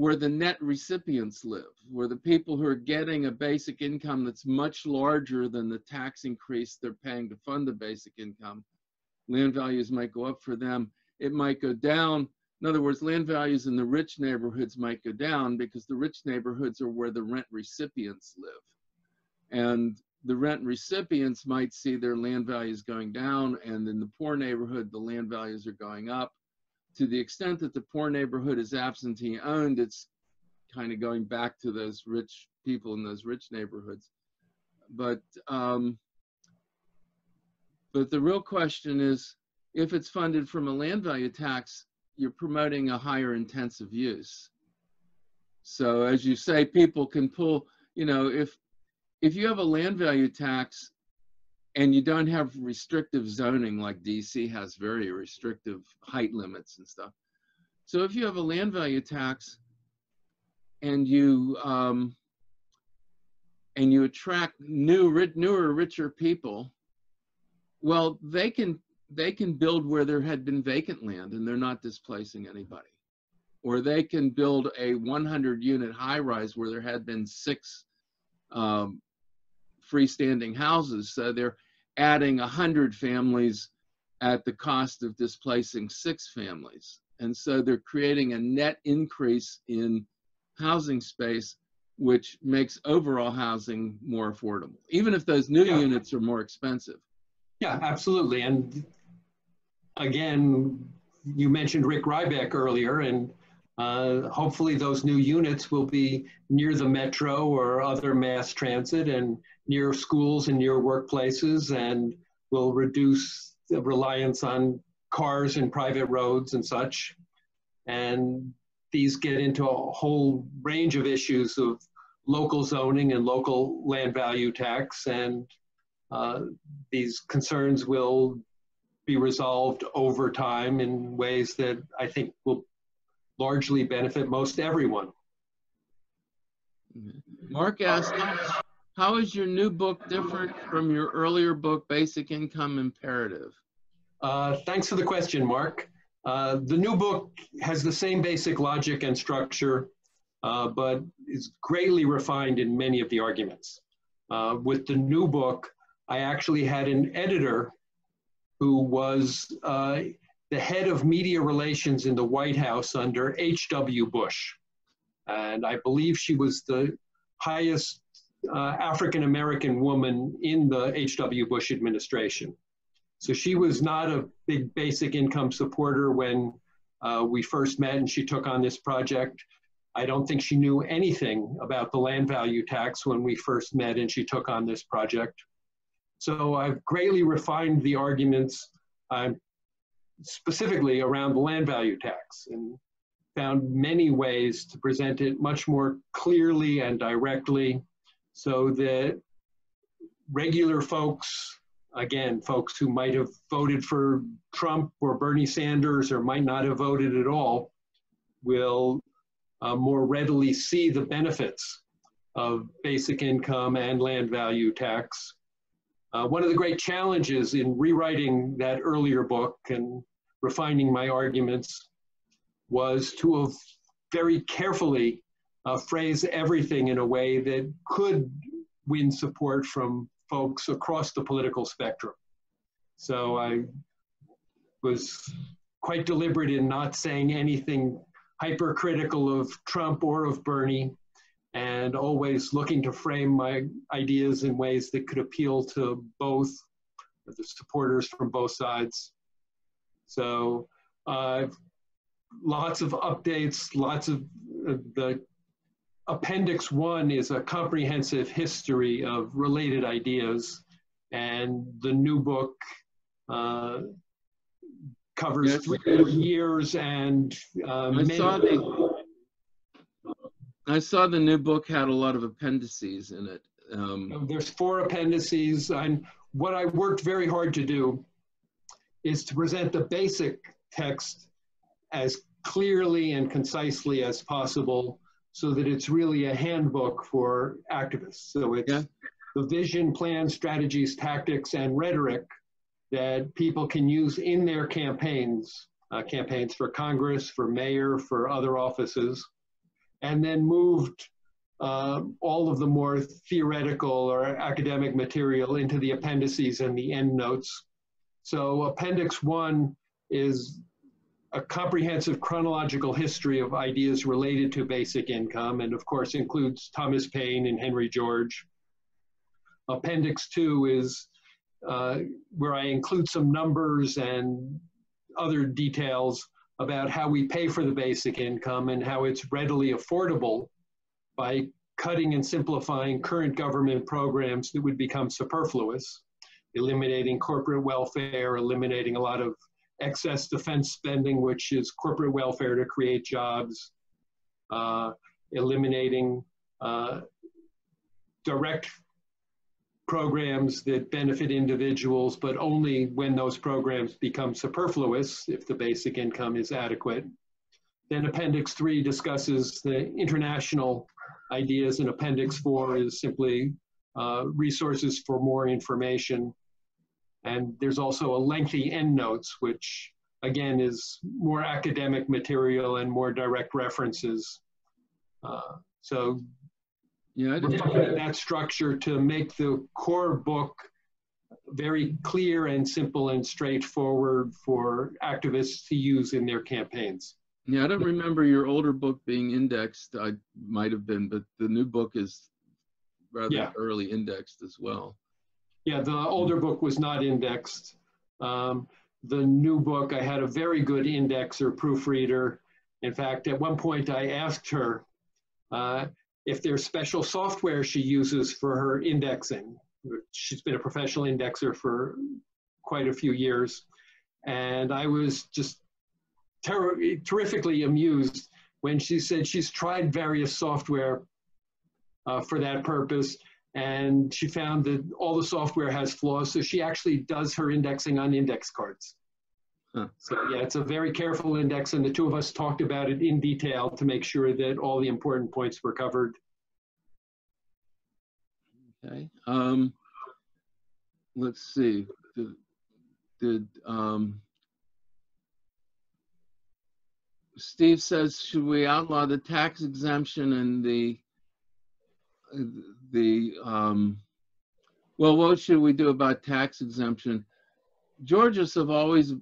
where the net recipients live, where the people who are getting a basic income that's much larger than the tax increase they're paying to fund the basic income, land values might go up for them. It might go down. In other words, land values in the rich neighborhoods might go down because the rich neighborhoods are where the rent recipients live. And the rent recipients might see their land values going down, and in the poor neighborhood, the land values are going up to the extent that the poor neighborhood is absentee owned, it's kind of going back to those rich people in those rich neighborhoods. But um, but the real question is, if it's funded from a land value tax, you're promoting a higher intensive use. So as you say, people can pull, you know, if if you have a land value tax and you don't have restrictive zoning like DC has very restrictive height limits and stuff. So if you have a land value tax and you um, and you attract new, newer, richer people, well, they can they can build where there had been vacant land and they're not displacing anybody, or they can build a 100 unit high rise where there had been six um, freestanding houses. So they're adding 100 families at the cost of displacing six families. And so they're creating a net increase in housing space, which makes overall housing more affordable, even if those new yeah. units are more expensive. Yeah, absolutely. And again, you mentioned Rick Rybeck earlier, and uh, hopefully those new units will be near the metro or other mass transit and near schools and near workplaces and will reduce the reliance on cars and private roads and such. And these get into a whole range of issues of local zoning and local land value tax. And uh, these concerns will be resolved over time in ways that I think will largely benefit most everyone. Mark asked, how is your new book different from your earlier book, Basic Income Imperative? Uh, thanks for the question, Mark. Uh, the new book has the same basic logic and structure, uh, but is greatly refined in many of the arguments. Uh, with the new book, I actually had an editor who was uh, the head of media relations in the White House under H.W. Bush. And I believe she was the highest uh, African American woman in the H.W. Bush administration. So she was not a big basic income supporter when uh, we first met and she took on this project. I don't think she knew anything about the land value tax when we first met and she took on this project. So I've greatly refined the arguments uh, specifically around the land value tax and found many ways to present it much more clearly and directly so that regular folks again, folks who might have voted for Trump or Bernie Sanders or might not have voted at all will uh, more readily see the benefits of basic income and land value tax. Uh, one of the great challenges in rewriting that earlier book and refining my arguments was to have very carefully uh, phrase everything in a way that could win support from folks across the political spectrum. So I was quite deliberate in not saying anything hypercritical of Trump or of Bernie, and always looking to frame my ideas in ways that could appeal to both the supporters from both sides. So uh, lots of updates, lots of uh, the Appendix One is a comprehensive history of related ideas, and the new book uh, covers Yes. three years and uh, I many. saw the, I saw the new book had a lot of appendices in it. Um, There's four appendices, and what I worked very hard to do is to present the basic text as clearly and concisely as possible so that it's really a handbook for activists. So it's Yeah. the vision, plans, strategies, tactics, and rhetoric that people can use in their campaigns, uh, campaigns for Congress, for mayor, for other offices, and then moved uh, all of the more theoretical or academic material into the appendices and the endnotes. So Appendix 1 is a comprehensive chronological history of ideas related to basic income, and of course includes Thomas Paine and Henry George. Appendix 2 is uh, where I include some numbers and other details about how we pay for the basic income and how it's readily affordable by cutting and simplifying current government programs that would become superfluous, eliminating corporate welfare, eliminating a lot of excess defense spending, which is corporate welfare to create jobs, uh, eliminating uh, direct programs that benefit individuals, but only when those programs become superfluous, if the basic income is adequate. Then Appendix 3 discusses the international ideas, and Appendix 4 is simply uh, resources for more information. And there's also a lengthy endnotes, which again is more academic material and more direct references. Uh, so yeah, that structure to make the core book very clear and simple and straightforward for activists to use in their campaigns. yeah, I don't remember your older book being indexed. I might have been, but the new book is rather Yeah. early indexed as well. Yeah, the older book was not indexed. Um, the new book, I had a very good indexer proofreader. In fact, at one point I asked her uh, if there's special software she uses for her indexing. She's been a professional indexer for quite a few years. And I was just ter terrifically amused when she said she's tried various software uh, for that purpose and she found that all the software has flaws so she actually does her indexing on index cards. Huh. so yeah it's a very careful index and the two of us talked about it in detail to make sure that all the important points were covered. Okay um, let's see. Did, did um, Steve says, should we outlaw the tax exemption and the, the, um, well, what should we do about tax exemption? Georgians have always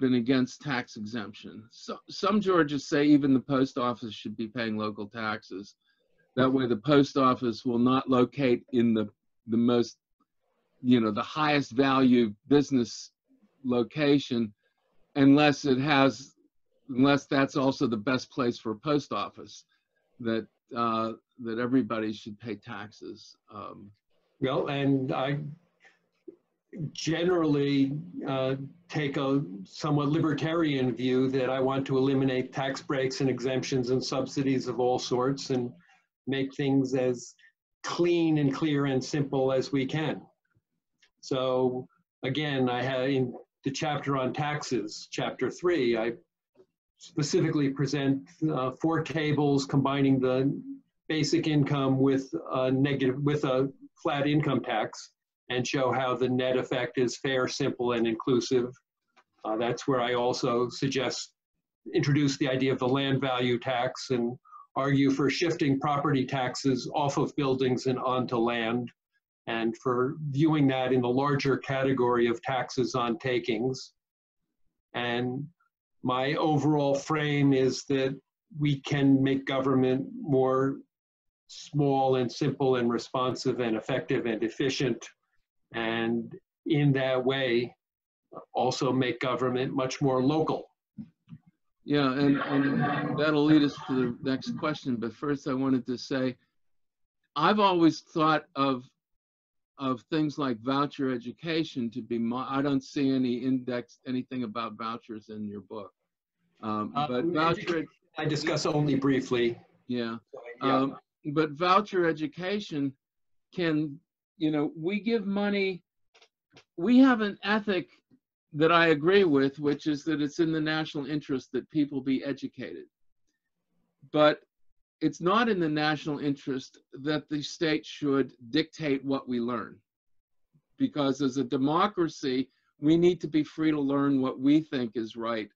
been against tax exemption. So, some Georgians say even the post office should be paying local taxes. That way the post office will not locate in the, the most, you know, the highest value business location unless it has unless that's also the best place for a post office, that uh, that everybody should pay taxes. Um, well, and I generally uh, take a somewhat libertarian view that I want to eliminate tax breaks and exemptions and subsidies of all sorts and make things as clean and clear and simple as we can. So again, I have in the chapter on taxes, chapter three, I specifically present uh, four tables combining the basic income with a negative with a flat income tax and show how the net effect is fair, simple, and inclusive. Uh, that's where I also suggest introduce the idea of the land value tax and argue for shifting property taxes off of buildings and onto land and for viewing that in the larger category of taxes on takings. And my overall frame is that we can make government more small and simple and responsive and effective and efficient. And in that way, also make government much more local. Yeah, and, and that'll lead us to the next question. But first, I wanted to say I've always thought of of things like voucher education to be I don't see any index anything about vouchers in your book. Um, uh, but voucher I discuss only briefly. Yeah. yeah. Um, but voucher education can, you know, we give money. We have an ethic that I agree with, which is that it's in the national interest that people be educated. But it's not in the national interest that the state should dictate what we learn. Because as a democracy, we need to be free to learn what we think is right,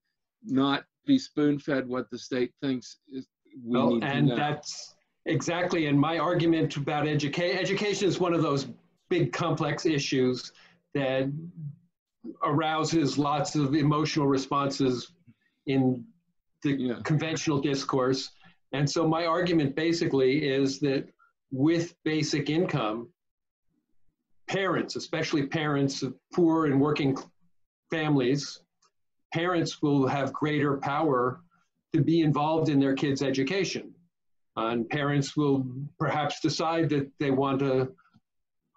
not be spoon fed what the state thinks is, we well, need and that's exactly. And my argument about education education is one of those big complex issues that arouses lots of emotional responses in the yeah. conventional discourse and so my argument basically is that with basic income, parents, especially parents of poor and working families, parents will have greater power to be involved in their kids' education. And parents will perhaps decide that they want to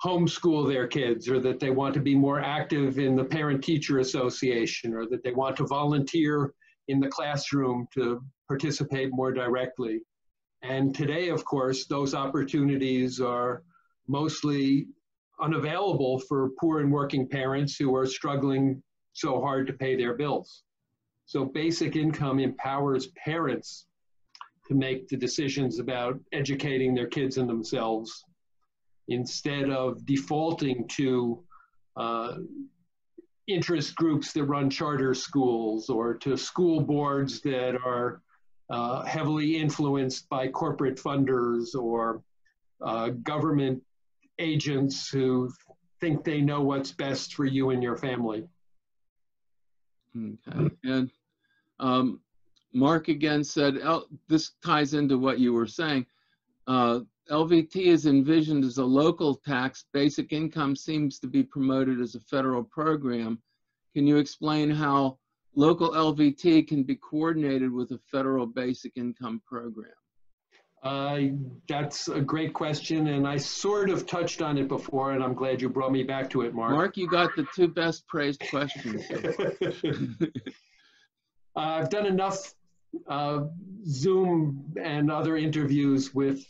homeschool their kids or that they want to be more active in the parent teacher association or that they want to volunteer in the classroom to participate more directly. And today, of course, those opportunities are mostly unavailable for poor and working parents who are struggling so hard to pay their bills. So basic income empowers parents to make the decisions about educating their kids and themselves instead of defaulting to uh, interest groups that run charter schools or to school boards that are uh, heavily influenced by corporate funders or uh, government agents who think they know what's best for you and your family. Okay. And um, Mark again said, this ties into what you were saying. Uh, LVT is envisioned as a local tax. Basic income seems to be promoted as a federal program. Can you explain how local LVT can be coordinated with a federal basic income program? Uh, that's a great question, and I sort of touched on it before, and I'm glad you brought me back to it, Mark. Mark, you got the two best praised questions. *laughs* *laughs* I've done enough uh, Zoom and other interviews with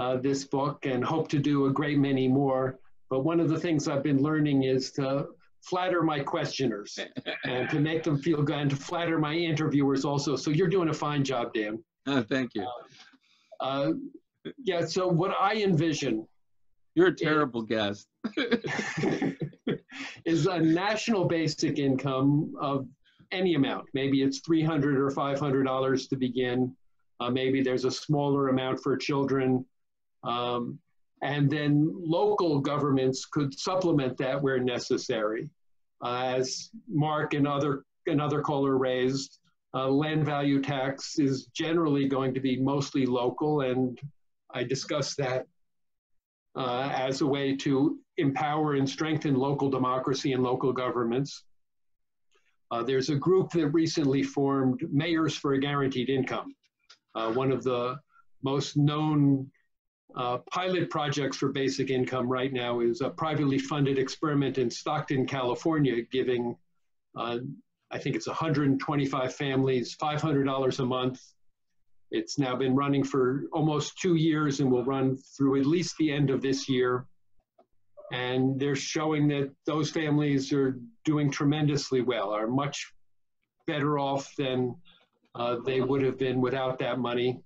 uh, this book and hope to do a great many more. But one of the things I've been learning is to flatter my questioners and to make them feel good and to flatter my interviewers also. So you're doing a fine job, Dan. Oh, thank you. Uh, yeah, so what I envision You're a terrible guest. *laughs* is a national basic income of any amount. Maybe it's 300 or 500 dollars to begin. Uh, maybe there's a smaller amount for children. Um, and then local governments could supplement that where necessary. Uh, as Mark and other another caller raised, uh, land value tax is generally going to be mostly local, and I discussed that uh, as a way to empower and strengthen local democracy and local governments. Uh, there's a group that recently formed Mayors for a Guaranteed Income. Uh, one of the most known uh, pilot projects for basic income right now is a privately funded experiment in Stockton, California, giving, uh, I think it's 125 families $500 a month. It's now been running for almost two years and will run through at least the end of this year. And they're showing that those families are doing tremendously well, are much better off than uh, they would have been without that money.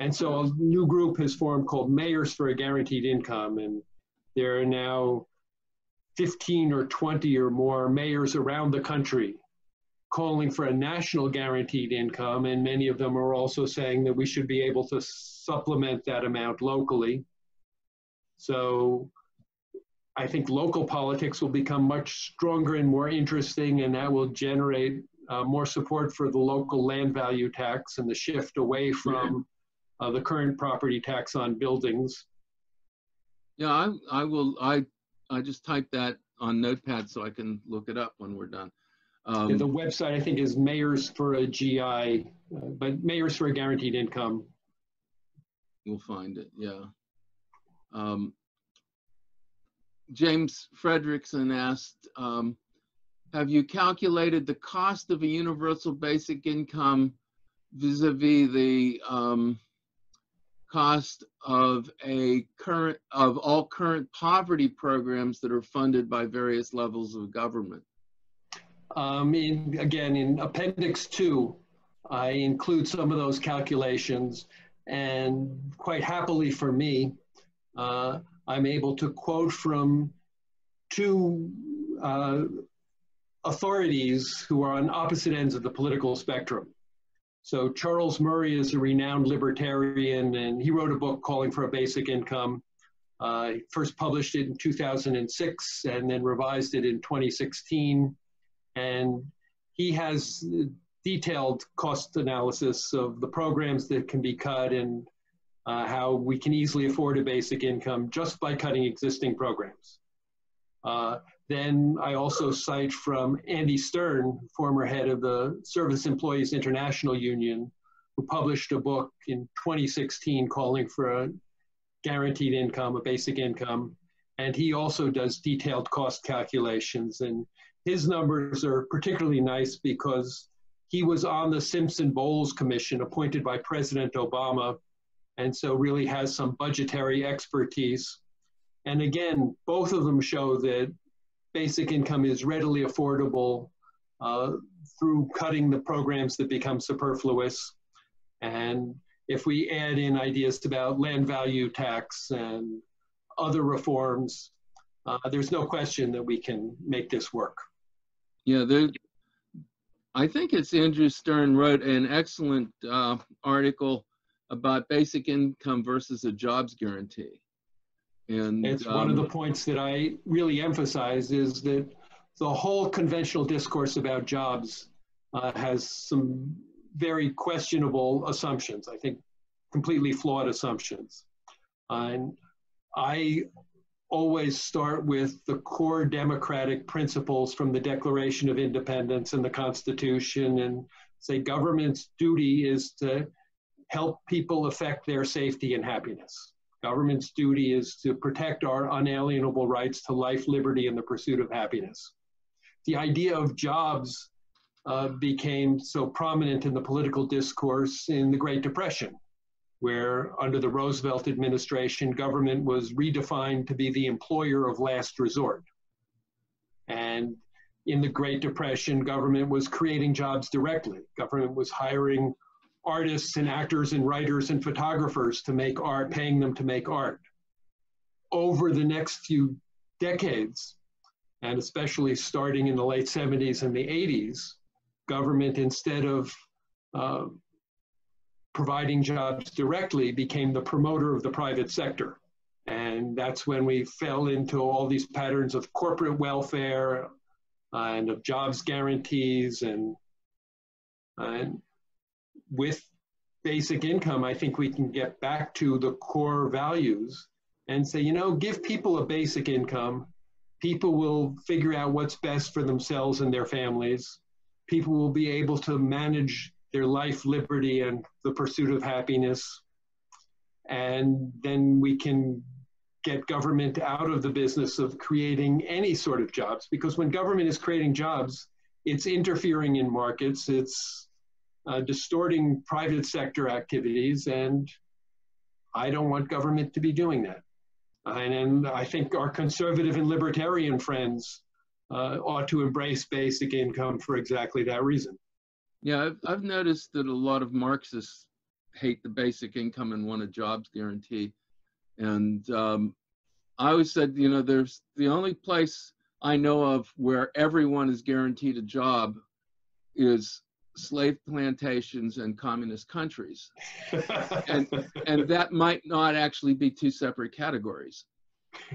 And so a new group has formed called Mayors for a Guaranteed Income. And there are now 15 or 20 or more mayors around the country calling for a national guaranteed income. And many of them are also saying that we should be able to supplement that amount locally. So I think local politics will become much stronger and more interesting, and that will generate uh, more support for the local land value tax and the shift away from uh, the current property tax on buildings. Yeah, I, I will, I, I just typed that on Notepad so I can look it up when we're done. Um, And the website, I think, is Mayors for a GI, uh, but Mayors for a Guaranteed Income. We'll find it, yeah. Um, James Frederickson asked, um, have you calculated the cost of a universal basic income vis-a-vis the um, cost of a current of all current poverty programs that are funded by various levels of government? Um, in, again, in Appendix 2, I include some of those calculations, and quite happily for me, uh, I'm able to quote from two uh, authorities who are on opposite ends of the political spectrum. So Charles Murray is a renowned libertarian, and he wrote a book calling for a basic income. Uh, he first published it in 2006 and then revised it in 2016. And he has detailed cost analysis of the programs that can be cut and uh, how we can easily afford a basic income just by cutting existing programs. Uh, then I also cite from Andy Stern, former head of the Service Employees International Union, who published a book in 2016 calling for a guaranteed income, a basic income. And he also does detailed cost calculations. And his numbers are particularly nice because he was on the Simpson Bowles Commission appointed by President Obama and so really has some budgetary expertise. And again, both of them show that basic income is readily affordable uh, through cutting the programs that become superfluous. And if we add in ideas about land value tax and other reforms, uh, there's no question that we can make this work. Yeah, I think it's Andrew Stern wrote an excellent uh, article about basic income versus a jobs guarantee. And It's one of the um, points that I really emphasize is that the whole conventional discourse about jobs uh, has some very questionable assumptions. I think completely flawed assumptions. And I always start with the core democratic principles from the Declaration of Independence and the Constitution and say government's duty is to help people affect their safety and happiness. Government's duty is to protect our unalienable rights to life, liberty, and the pursuit of happiness. The idea of jobs uh, became so prominent in the political discourse in the Great Depression, where under the Roosevelt administration, government was redefined to be the employer of last resort. And in the Great Depression, government was creating jobs directly. Government was hiring artists and actors and writers and photographers to make art, paying them to make art. Over the next few decades, and especially starting in the late 70s and the 80s, government, instead of uh, providing jobs directly, became the promoter of the private sector. And that's when we fell into all these patterns of corporate welfare uh, and of jobs guarantees. And, and with basic income, I think we can get back to the core values and say, you know, give people a basic income. People will figure out what's best for themselves and their families people will be able to manage their life, liberty, and the pursuit of happiness. And then we can get government out of the business of creating any sort of jobs because when government is creating jobs, it's interfering in markets, it's uh, distorting private sector activities, and I don't want government to be doing that. And, and I think our conservative and libertarian friends uh, ought to embrace basic income for exactly that reason. Yeah, I've, I've noticed that a lot of Marxists hate the basic income and want a jobs guarantee. And um, I always said, you know, there's the only place I know of where everyone is guaranteed a job is slave plantations and communist countries. *laughs* and, and that might not actually be two separate categories.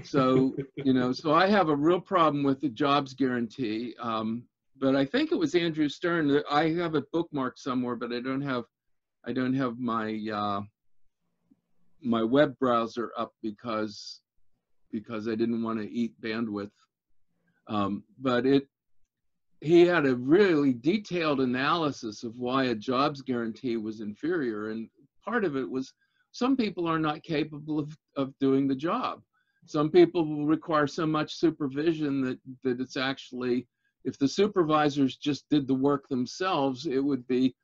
So, you know, so I have a real problem with the jobs guarantee. Um, but I think it was Andrew Stern. I have it bookmarked somewhere, but I don't have, I don't have my uh, my web browser up because because I didn't want to eat bandwidth. Um, but it, he had a really detailed analysis of why a jobs guarantee was inferior, and part of it was some people are not capable of, of doing the job. Some people will require so much supervision that, that it's actually, if the supervisors just did the work themselves, it would be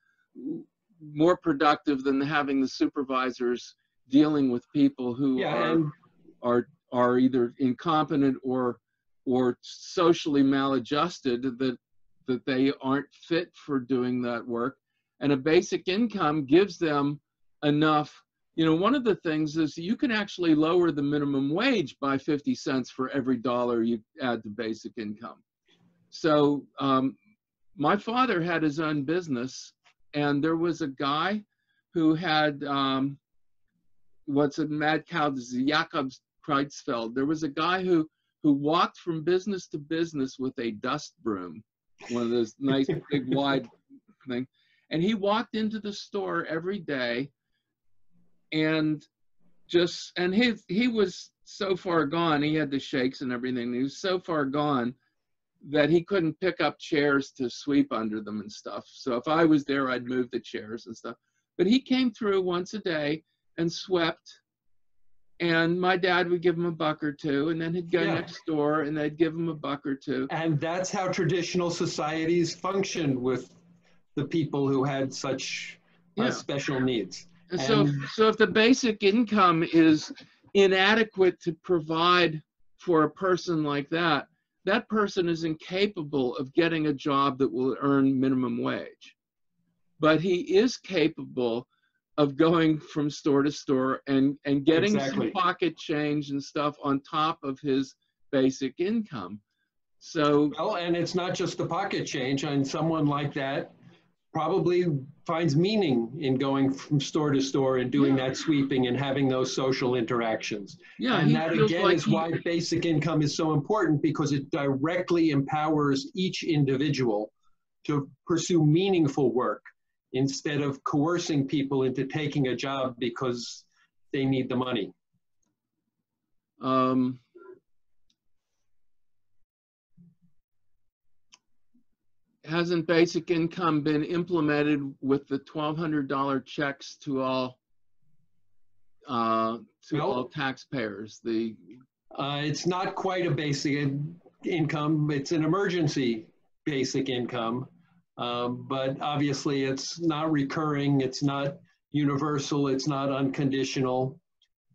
more productive than having the supervisors dealing with people who yeah, are, are, are either incompetent or, or socially maladjusted that, that they aren't fit for doing that work. And a basic income gives them enough you know, one of the things is you can actually lower the minimum wage by 50 cents for every dollar you add to basic income. So um, my father had his own business, and there was a guy who had um, what's a mad cow, this is Jakob Creutzfeldt. There was a guy who who walked from business to business with a dust broom, one of those nice big wide thing, and he walked into the store every day and just and he he was so far gone. He had the shakes and everything. He was so far gone that he couldn't pick up chairs to sweep under them and stuff. So if I was there, I'd move the chairs and stuff. But he came through once a day and swept. And my dad would give him a buck or two, and then he'd go yeah. next door and they'd give him a buck or two. And that's how traditional societies functioned with the people who had such uh, yeah. special needs. And so, so if the basic income is inadequate to provide for a person like that, that person is incapable of getting a job that will earn minimum wage. But he is capable of going from store to store and, and getting exactly. some pocket change and stuff on top of his basic income. So well, and it's not just the pocket change. And someone like that probably finds meaning in going from store to store and doing yeah. that sweeping and having those social interactions. Yeah, and that again like is he... why basic income is so important because it directly empowers each individual to pursue meaningful work instead of coercing people into taking a job because they need the money. Um, hasn't basic income been implemented with the $1,200 checks to all uh, to nope. all taxpayers? The uh, it's not quite a basic income. It's an emergency basic income. Um, but obviously, it's not recurring, it's not universal, it's not unconditional.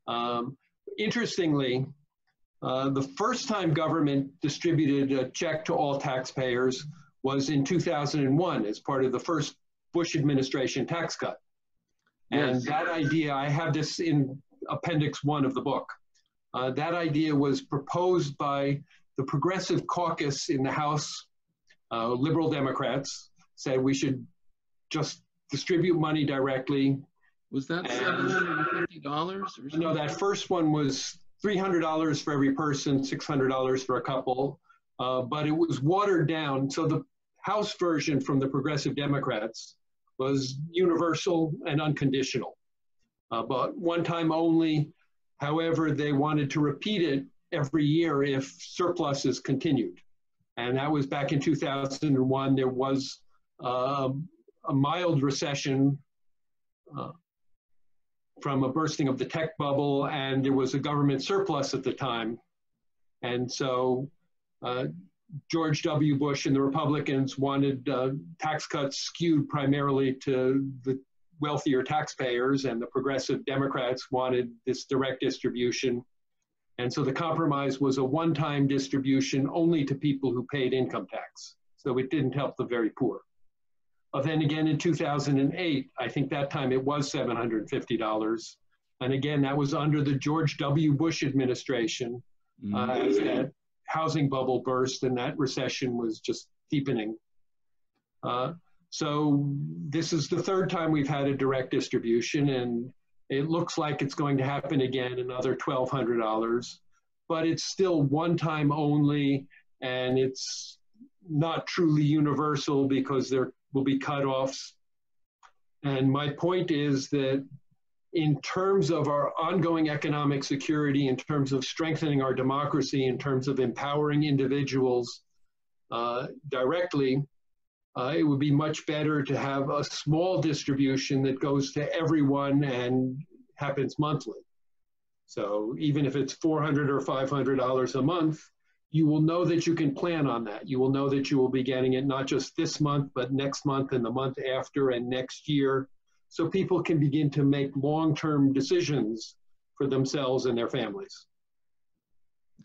Um, interestingly, uh, the first time government distributed a check to all taxpayers was in 2001 as part of the first Bush administration tax cut. Yes. And that idea, I have this in appendix one of the book. Uh, that idea was proposed by the Progressive Caucus in the House, uh, liberal Democrats said we should just distribute money directly. Was that seven hundred and fifty dollars or something? No, that first one was $300 for every person, $600 for a couple, uh, but it was watered down. So the House version from the Progressive Democrats was universal and unconditional, uh, but one time only. However, they wanted to repeat it every year if surpluses continued. And that was back in 2001. There was a mild recession uh, from a bursting of the tech bubble, and there was a government surplus at the time. And so uh, George W. Bush and the Republicans wanted uh, tax cuts skewed primarily to the wealthier taxpayers, and the progressive Democrats wanted this direct distribution. And so the compromise was a one time distribution only to people who paid income tax. So it didn't help the very poor. But then again, in 2008, I think that time it was $750. And again, that was under the George W. Bush administration Mhm. uh, as that housing bubble burst and that recession was just deepening. Uh, so this is the third time we've had a direct distribution, and it looks like it's going to happen again, another $1,200. But it's still one time only, and it's not truly universal because there will be cutoffs. And my point is that in terms of our ongoing economic security, in terms of strengthening our democracy, in terms of empowering individuals uh, directly, uh, it would be much better to have a small distribution that goes to everyone and happens monthly. So even if it's 400 or 500 dollars a month, you will know that you can plan on that. You will know that you will be getting it not just this month, but next month and the month after and next year. So people can begin to make long-term decisions for themselves and their families.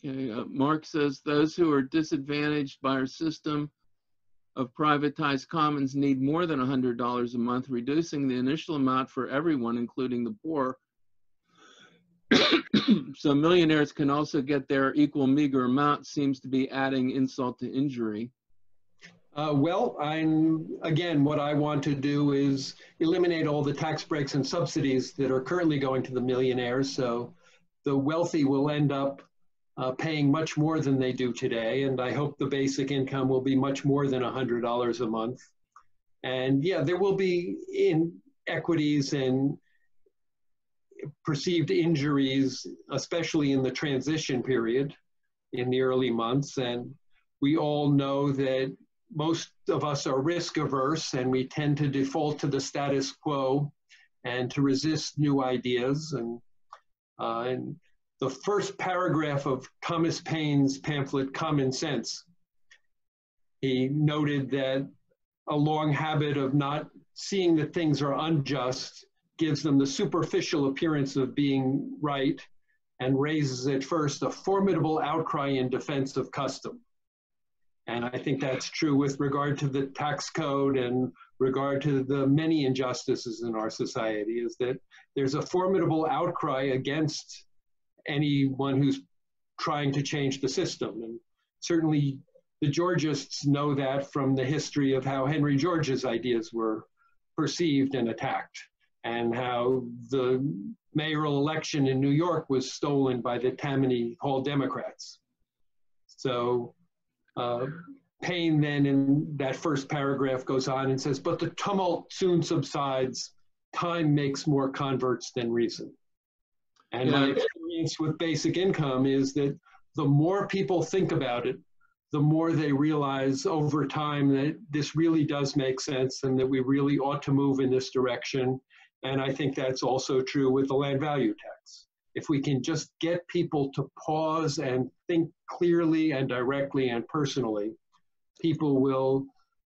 Okay, uh, Mark says those who are disadvantaged by our system of privatized commons need more than hundred dollars a month, reducing the initial amount for everyone, including the poor. *coughs* so millionaires can also get their equal meager amount seems to be adding insult to injury. Uh, well, I'm again, what I want to do is eliminate all the tax breaks and subsidies that are currently going to the millionaires. So the wealthy will end up uh, paying much more than they do today, and I hope the basic income will be much more than $100 a month. And yeah, there will be inequities and perceived injuries, especially in the transition period in the early months. And we all know that most of us are risk averse and we tend to default to the status quo and to resist new ideas. And, uh, and the first paragraph of Thomas Paine's pamphlet, Common Sense, he noted that a long habit of not seeing that things are unjust gives them the superficial appearance of being right and raises at first a formidable outcry in defense of custom. And I think that's true with regard to the tax code and regard to the many injustices in our society is that there's a formidable outcry against anyone who's trying to change the system. And certainly the Georgists know that from the history of how Henry George's ideas were perceived and attacked and how the mayoral election in New York was stolen by the Tammany Hall Democrats. So uh, Paine then in that first paragraph goes on and says, but the tumult soon subsides. Time makes more converts than reason. And my experience with basic income is that the more people think about it, the more they realize over time that this really does make sense and that we really ought to move in this direction. And I think that's also true with the land value tax. If we can just get people to pause and think clearly and directly and personally, people will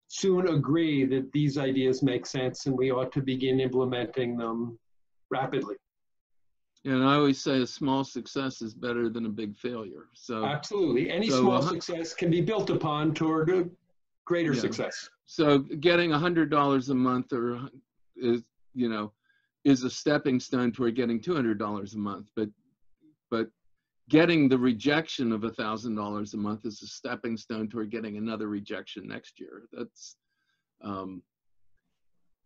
soon agree that these ideas make sense and we ought to begin implementing them rapidly. And I always say a small success is better than a big failure. So Absolutely. Any So, small success can be built upon toward a greater Yeah. success. so getting a hundred dollars a month or is you know is a stepping stone toward getting two hundred dollars a month. But but getting the rejection of thousand dollars a month is a stepping stone toward getting another rejection next year. That's um,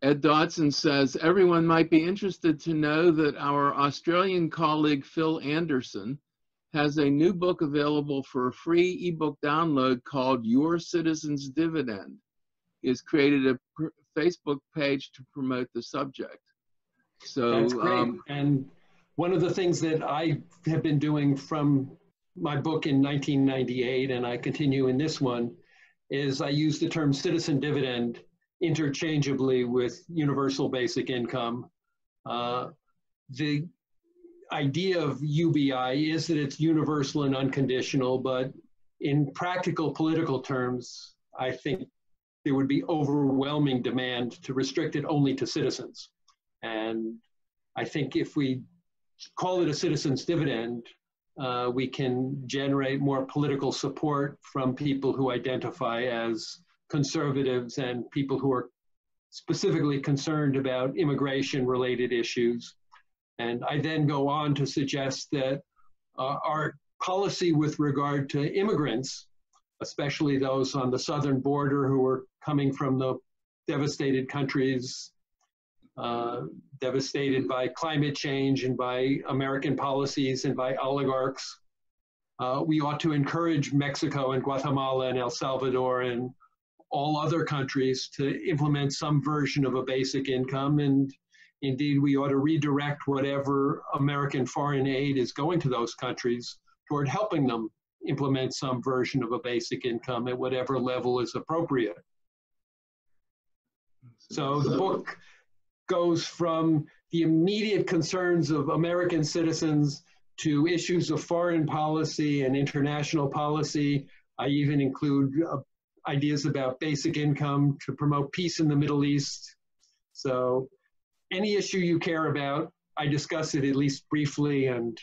Ed Dodson says everyone might be interested to know that our Australian colleague Phil Anderson has a new book available for a free ebook download called Your Citizen's Dividend. He has created a Facebook page to promote the subject. So That's great. um, and one of the things that I have been doing from my book in 1998, and I continue in this one, is I use the term citizen dividend interchangeably with universal basic income. Uh, the idea of UBI is that it's universal and unconditional, but in practical political terms, I think there would be overwhelming demand to restrict it only to citizens. And I think if we call it a citizen's dividend, uh, we can generate more political support from people who identify as conservatives and people who are specifically concerned about immigration related issues. And I then go on to suggest that uh, our policy with regard to immigrants, especially those on the southern border who are coming from the devastated countries uh, devastated by climate change and by American policies and by oligarchs. Uh, we ought to encourage Mexico and Guatemala and El Salvador and all other countries to implement some version of a basic income. And indeed, we ought to redirect whatever American foreign aid is going to those countries toward helping them implement some version of a basic income at whatever level is appropriate. So the book goes from the immediate concerns of American citizens to issues of foreign policy and international policy. I even include uh, ideas about basic income to promote peace in the Middle East. So any issue you care about, I discuss it at least briefly and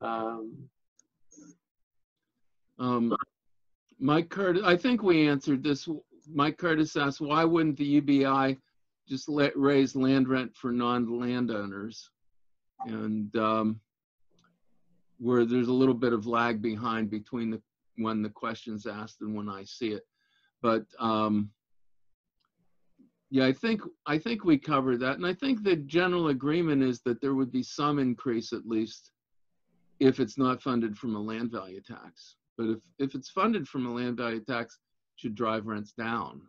um, Um, Mike Curtis, I think we answered this. Mike Curtis asked, why wouldn't the UBI just let raise land rent for non-landowners? And um, where there's a little bit of lag behind between the when the question's asked and when I see it. But um, yeah, I think I think we covered that, and I think the general agreement is that there would be some increase at least if it's not funded from a land value tax. But if, if it's funded from a land value tax, should drive rents down.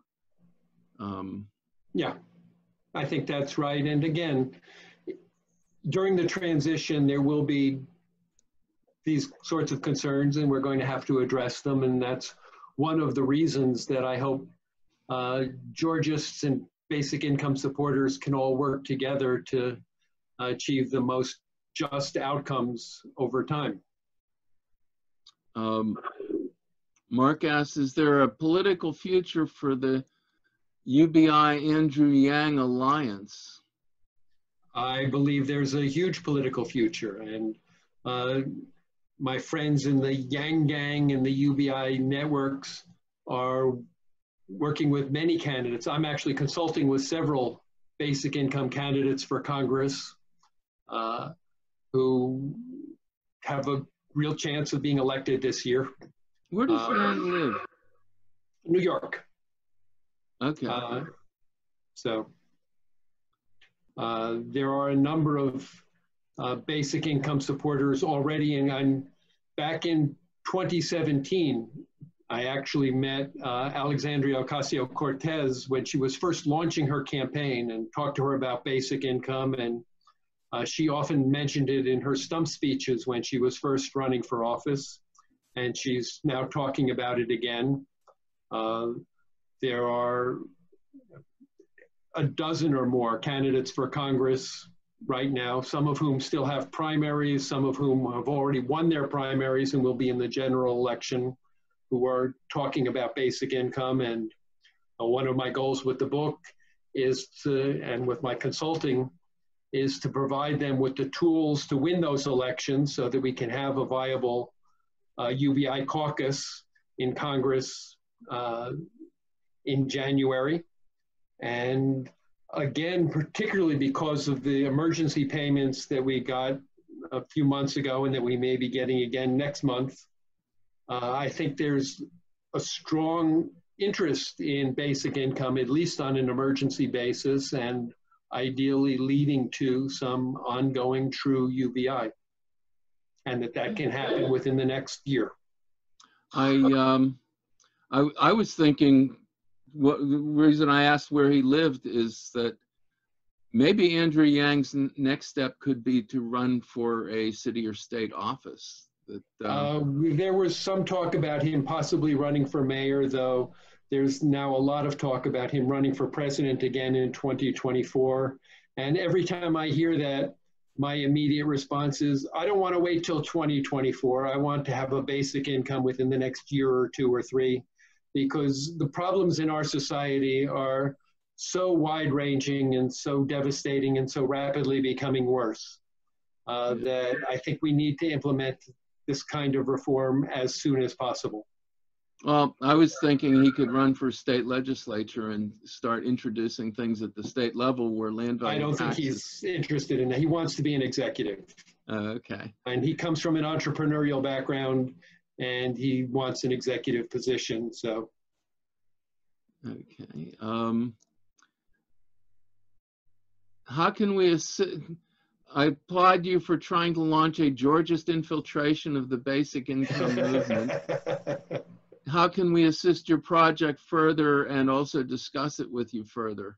Um, Yeah, I think that's right. And again, during the transition, there will be these sorts of concerns and we're going to have to address them. And that's one of the reasons that I hope uh, Georgists and basic income supporters can all work together to achieve the most just outcomes over time. um, Mark asks, is there a political future for the UBI Andrew Yang alliance? I believe there's a huge political future, and uh, my friends in the Yang Gang and the UBI networks are working with many candidates. I'm actually consulting with several basic income candidates for Congress uh, who have a real chance of being elected this year. Where does Uh, Yang live? New York. Okay. Uh, so uh, there are a number of uh, basic income supporters already, and I'm back in 2017. I actually met uh, Alexandria Ocasio Cortez when she was first launching her campaign and talked to her about basic income. And uh, she often mentioned it in her stump speeches when she was first running for office. And she's now talking about it again. There are a dozen or more candidates for Congress right now, some of whom still have primaries, some of whom have already won their primaries and will be in the general election, who are talking about basic income. And Uh, one of my goals with the book is to, and with my consulting, is to provide them with the tools to win those elections so that we can have a viable uh, UBI caucus in Congress uh, in January. And again, particularly because of the emergency payments that we got a few months ago and that we may be getting again next month, uh, I think there's a strong interest in basic income, at least on an emergency basis, and ideally leading to some ongoing true UBI. And that that can happen within the next year. I, um, I, I was thinking, what the reason I asked where he lived is that maybe Andrew Yang's next step could be to run for a city or state office. That, Uh, um, there was some talk about him possibly running for mayor, though there's now a lot of talk about him running for president again in 2024. And every time I hear that, my immediate response is I don't want to wait till 2024. I want to have a basic income within the next year or two or three because the problems in our society are so wide ranging and so devastating and so rapidly becoming worse uh, that I think we need to implement this kind of reform as soon as possible. well, I was thinking he could run for state legislature and start introducing things at the state level where land value I don't think he's interested in that. He wants to be an executive. Uh, okay. And he comes from an entrepreneurial background and he wants an executive position. So Okay. Um, how can we assist? I applaud you for trying to launch a Georgist infiltration of the basic income movement. *laughs* How can we assist your project further and also discuss it with you further?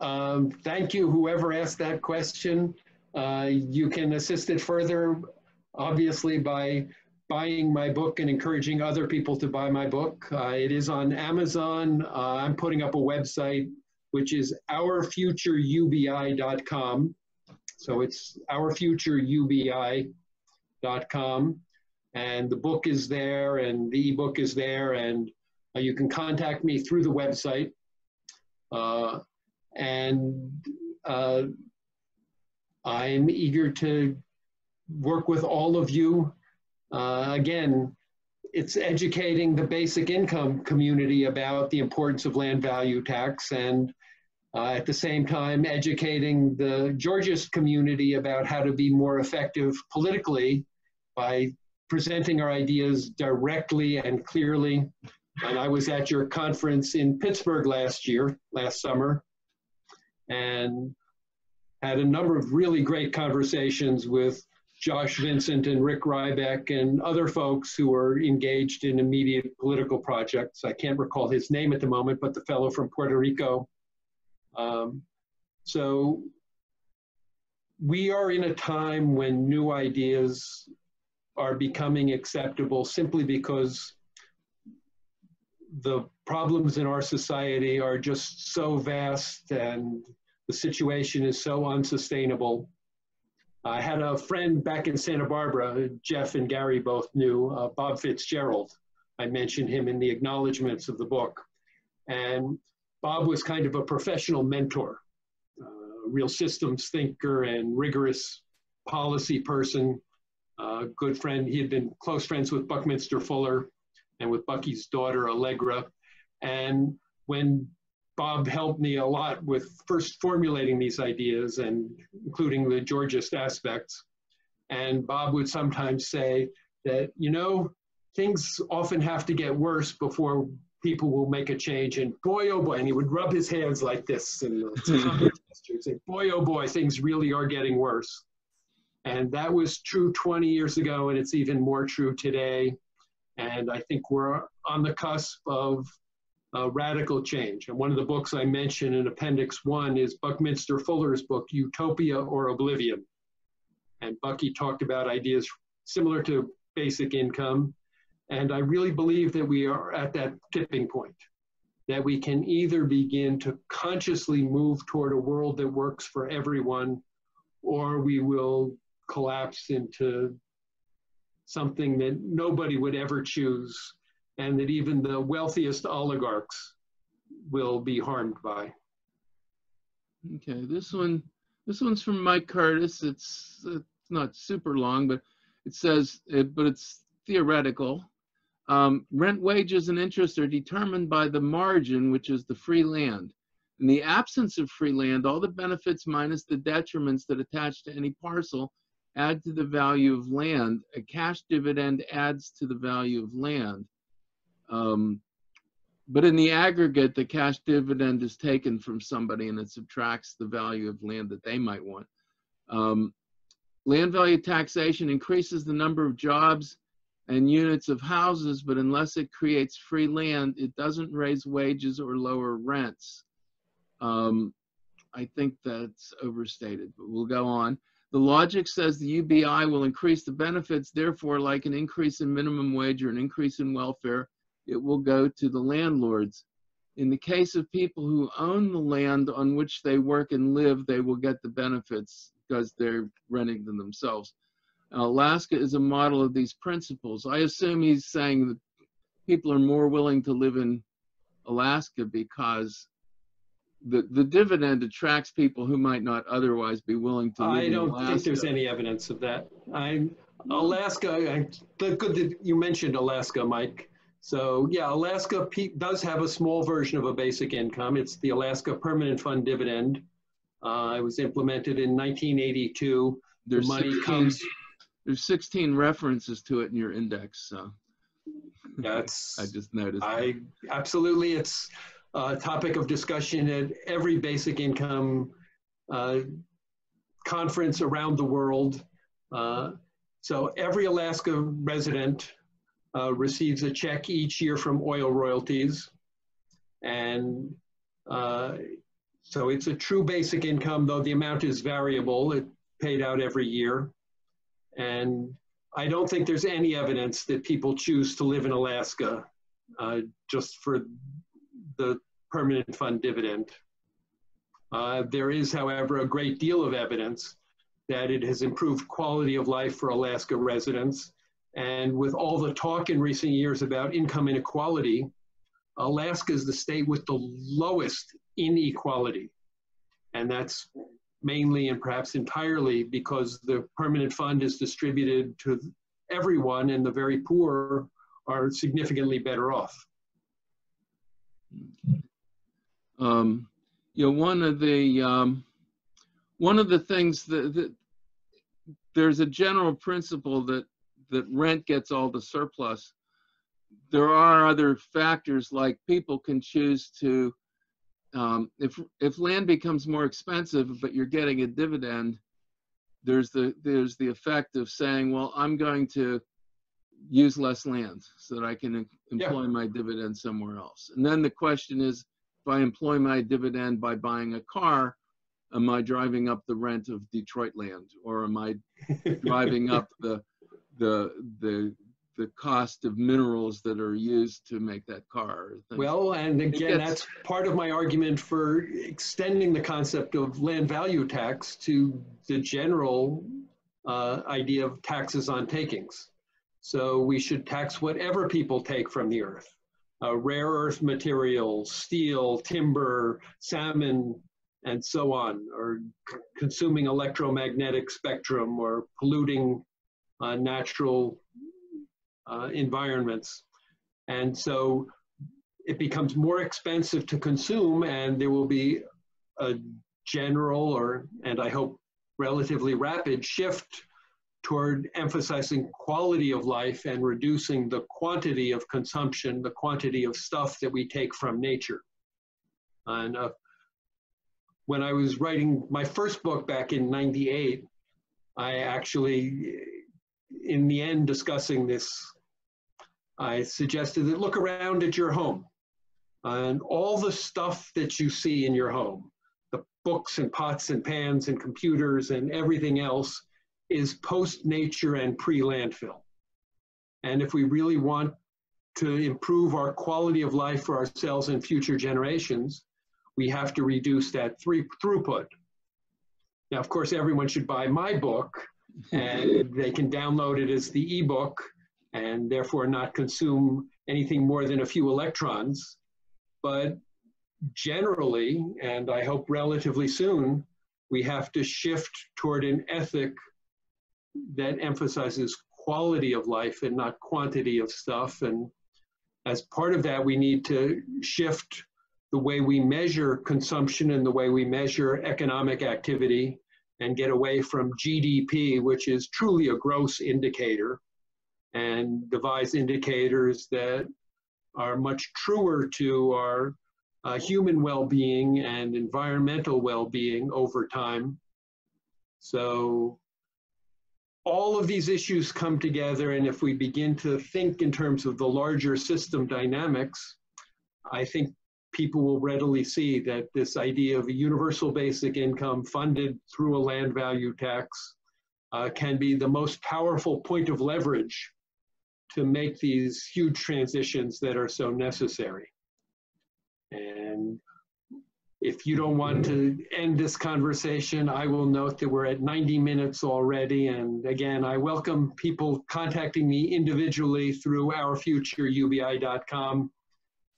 um, thank you, whoever asked that question. Uh, you can assist it further, obviously, by buying my book and encouraging other people to buy my book. Uh, it is on Amazon. Uh, I'm putting up a website, which is ourfutureubi.com. So it's ourfutureubi.com. And the book is there and the ebook is there. And uh, you can contact me through the website. Uh, and uh, I'm eager to work with all of you. Uh, again, it's educating the basic income community about the importance of land value tax and uh, at the same time educating the Georgist community about how to be more effective politically by presenting our ideas directly and clearly. And I was at your conference in Pittsburgh last year, last summer, and had a number of really great conversations with Josh Vincent and Rick Rybeck and other folks who are engaged in immediate political projects. I can't recall his name at the moment, but the fellow from Puerto Rico. Um, so we are in a time when new ideas are becoming acceptable simply because the problems in our society are just so vast and the situation is so unsustainable. I had a friend back in Santa Barbara, Jeff and Gary both knew, uh, Bob Fitzgerald. I mentioned him in the acknowledgments of the book. And Bob was kind of a professional mentor, uh, real systems thinker and rigorous policy person, good friend. He had been close friends with Buckminster Fuller and with Bucky's daughter, Allegra. And when Bob helped me a lot with first formulating these ideas and including the Georgist aspects. And Bob would sometimes say that, you know, things often have to get worse before people will make a change. And boy, oh boy, and he would rub his hands like this and *laughs* say, boy, oh boy, things really are getting worse. And that was true 20 years ago, and it's even more true today. And I think we're on the cusp of uh, radical change. And one of the books I mentioned in Appendix 1 is Buckminster Fuller's book, Utopia or Oblivion. And Bucky talked about ideas similar to basic income. And I really believe that we are at that tipping point, that we can either begin to consciously move toward a world that works for everyone, or we will collapse into something that nobody would ever choose and that even the wealthiest oligarchs will be harmed by. Okay, this one, this one's from Mike Curtis. It's, it's not super long, but it says, it, but it's theoretical. Um, rent, wages, and interest are determined by the margin, which is the free land. In the absence of free land, all the benefits minus the detriments that attach to any parcel add to the value of land. A cash dividend adds to the value of land. Um, but in the aggregate, the cash dividend is taken from somebody and it subtracts the value of land that they might want. Um, land value taxation increases the number of jobs and units of houses, but unless it creates free land, it doesn't raise wages or lower rents. Um, I think that's overstated, but we'll go on. The logic says the UBI will increase the benefits, therefore, like an increase in minimum wage or an increase in welfare, it will go to the landlords. In the case of people who own the land on which they work and live, they will get the benefits because they're renting them themselves. Alaska is a model of these principles. I assume he's saying that people are more willing to live in Alaska because the, the dividend attracts people who might not otherwise be willing to live I don't think there's any evidence of that. I, Alaska, I, the good that you mentioned Alaska, Mike. So yeah, Alaska P- does have a small version of a basic income. It's the Alaska Permanent Fund Dividend. Uh, it was implemented in 1982. There's money 16 comes- There's 16 references to it in your index, so That's *laughs* I just noticed. I absolutely. It's a topic of discussion at every basic income uh, conference around the world. Uh, so every Alaska resident uh, receives a check each year from oil royalties. And uh, so it's a true basic income, though the amount is variable. It paid out every year. And I don't think there's any evidence that people choose to live in Alaska uh, just for the permanent fund dividend. Uh, there is, however, a great deal of evidence that it has improved quality of life for Alaska residents. And with all the talk in recent years about income inequality, Alaska is the state with the lowest inequality. And that's mainly and perhaps entirely because the permanent fund is distributed to everyone and the very poor are significantly better off. Um, you know, one of the um, one of the things that, that there's a general principle that that rent gets all the surplus. There are other factors like people can choose to um, if if land becomes more expensive, but you're getting a dividend, there's the there's the effect of saying, well, I'm going to use less land so that I can em- Yeah. employ my dividend somewhere else. And then the question is, if I employ my dividend by buying a car, am I driving up the rent of Detroit land, or am I *laughs* driving up the the the the cost of minerals that are used to make that car? Well, and again, gets- that's part of my argument for extending the concept of land value tax to the general uh, idea of taxes on takings. So we should tax whatever people take from the earth. Uh, rare earth materials, steel, timber, salmon, and so on, or consuming electromagnetic spectrum or polluting uh, natural uh, environments. And so it becomes more expensive to consume and there will be a general or, and I hope relatively rapid shift toward emphasizing quality of life and reducing the quantity of consumption, the quantity of stuff that we take from nature. And uh, when I was writing my first book back in 98, I actually, in the end, discussing this, I suggested that look around at your home and all the stuff that you see in your home, the books and pots and pans and computers and everything else is post nature and pre landfill. And if we really want to improve our quality of life for ourselves and future generations, we have to reduce that three, throughput. Now, of course, everyone should buy my book and they can download it as the ebook and therefore not consume anything more than a few electrons. But generally, and I hope relatively soon, we have to shift toward an ethic that emphasizes quality of life and not quantity of stuff. And as part of that, we need to shift the way we measure consumption and the way we measure economic activity and get away from GDP, which is truly a gross indicator, and devise indicators that are much truer to our uh, human well-being and environmental well-being over time. So all of these issues come together and if we begin to think in terms of the larger system dynamics, I think people will readily see that this idea of a universal basic income funded through a land value tax uh, can be the most powerful point of leverage to make these huge transitions that are so necessary. And if you don't want to end this conversation, I will note that we're at 90 minutes already. And again, I welcome people contacting me individually through ourfutureubi.com.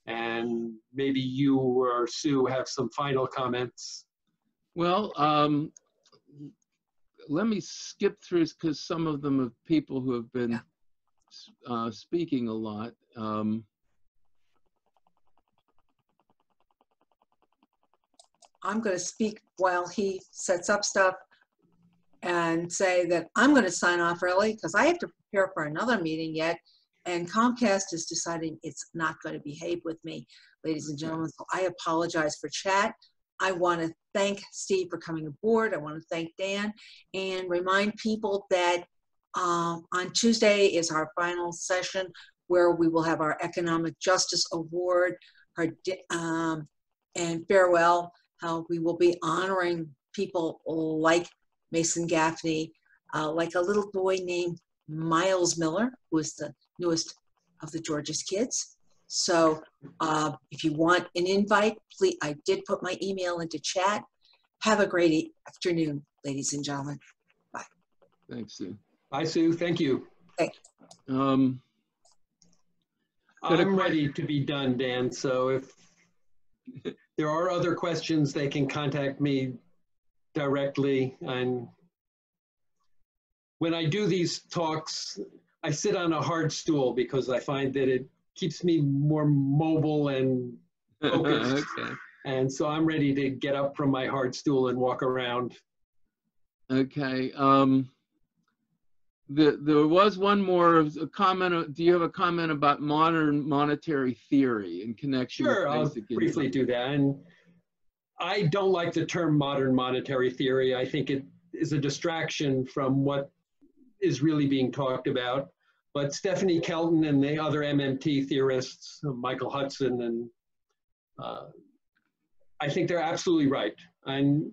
And maybe you or Sue have some final comments. Well, um, let me skip through because some of them are people who have been uh, speaking a lot. Um, I'm going to speak while he sets up stuff and say that I'm going to sign off early because I have to prepare for another meeting yet. And Comcast is deciding it's not going to behave with me, ladies and gentlemen. So I apologize for chat. I want to thank Steve for coming aboard. I want to thank Dan and remind people that um, on Tuesday is our final session where we will have our Economic Justice Award our, um, and farewell how we will be honoring people like Mason Gaffney, uh, like a little boy named Miles Miller, who is the newest of the Georgist kids. So uh, if you want an invite, please, I did put my email into chat. Have a great afternoon, ladies and gentlemen. Bye. Thanks, Sue. Bye, Sue. Thank you. Thank you. Um, I'm ready to be done, Dan. So if *laughs* there are other questions, they can contact me directly. And when I do these talks, I sit on a hard stool because I find that it keeps me more mobile and *laughs* focused. okay. And so I'm ready to get up from my hard stool and walk around. Okay. Um, the, there was one more a comment. Do you have a comment about modern monetary theory in connection sure, with I'll briefly do that. And I don't like the term modern monetary theory. I think it is a distraction from what is really being talked about. But Stephanie Kelton and the other MMT theorists, Michael Hudson, and uh, I think they're absolutely right. And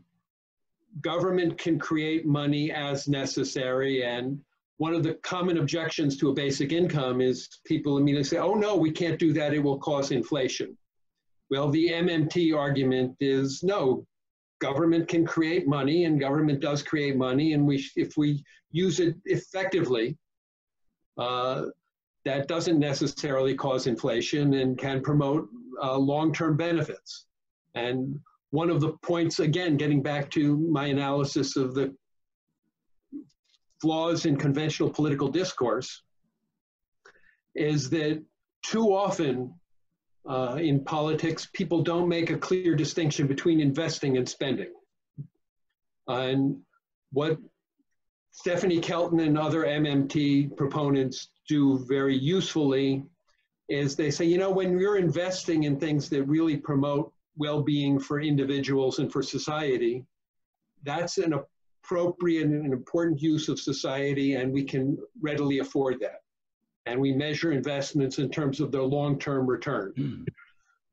government can create money as necessary and one of the common objections to a basic income is people immediately say, oh no, we can't do that, it will cause inflation. Well, the MMT argument is no, government can create money and government does create money and we, if we use it effectively, uh, that doesn't necessarily cause inflation and can promote uh, long-term benefits. And one of the points, again, getting back to my analysis of the flaws in conventional political discourse is that too often uh, in politics, people don't make a clear distinction between investing and spending. and what Stephanie Kelton and other MMT proponents do very usefully is they say, you know, when you're investing in things that really promote well-being for individuals and for society, that's an appropriate and important use of society, and we can readily afford that. And we measure investments in terms of their long-term return. Mm.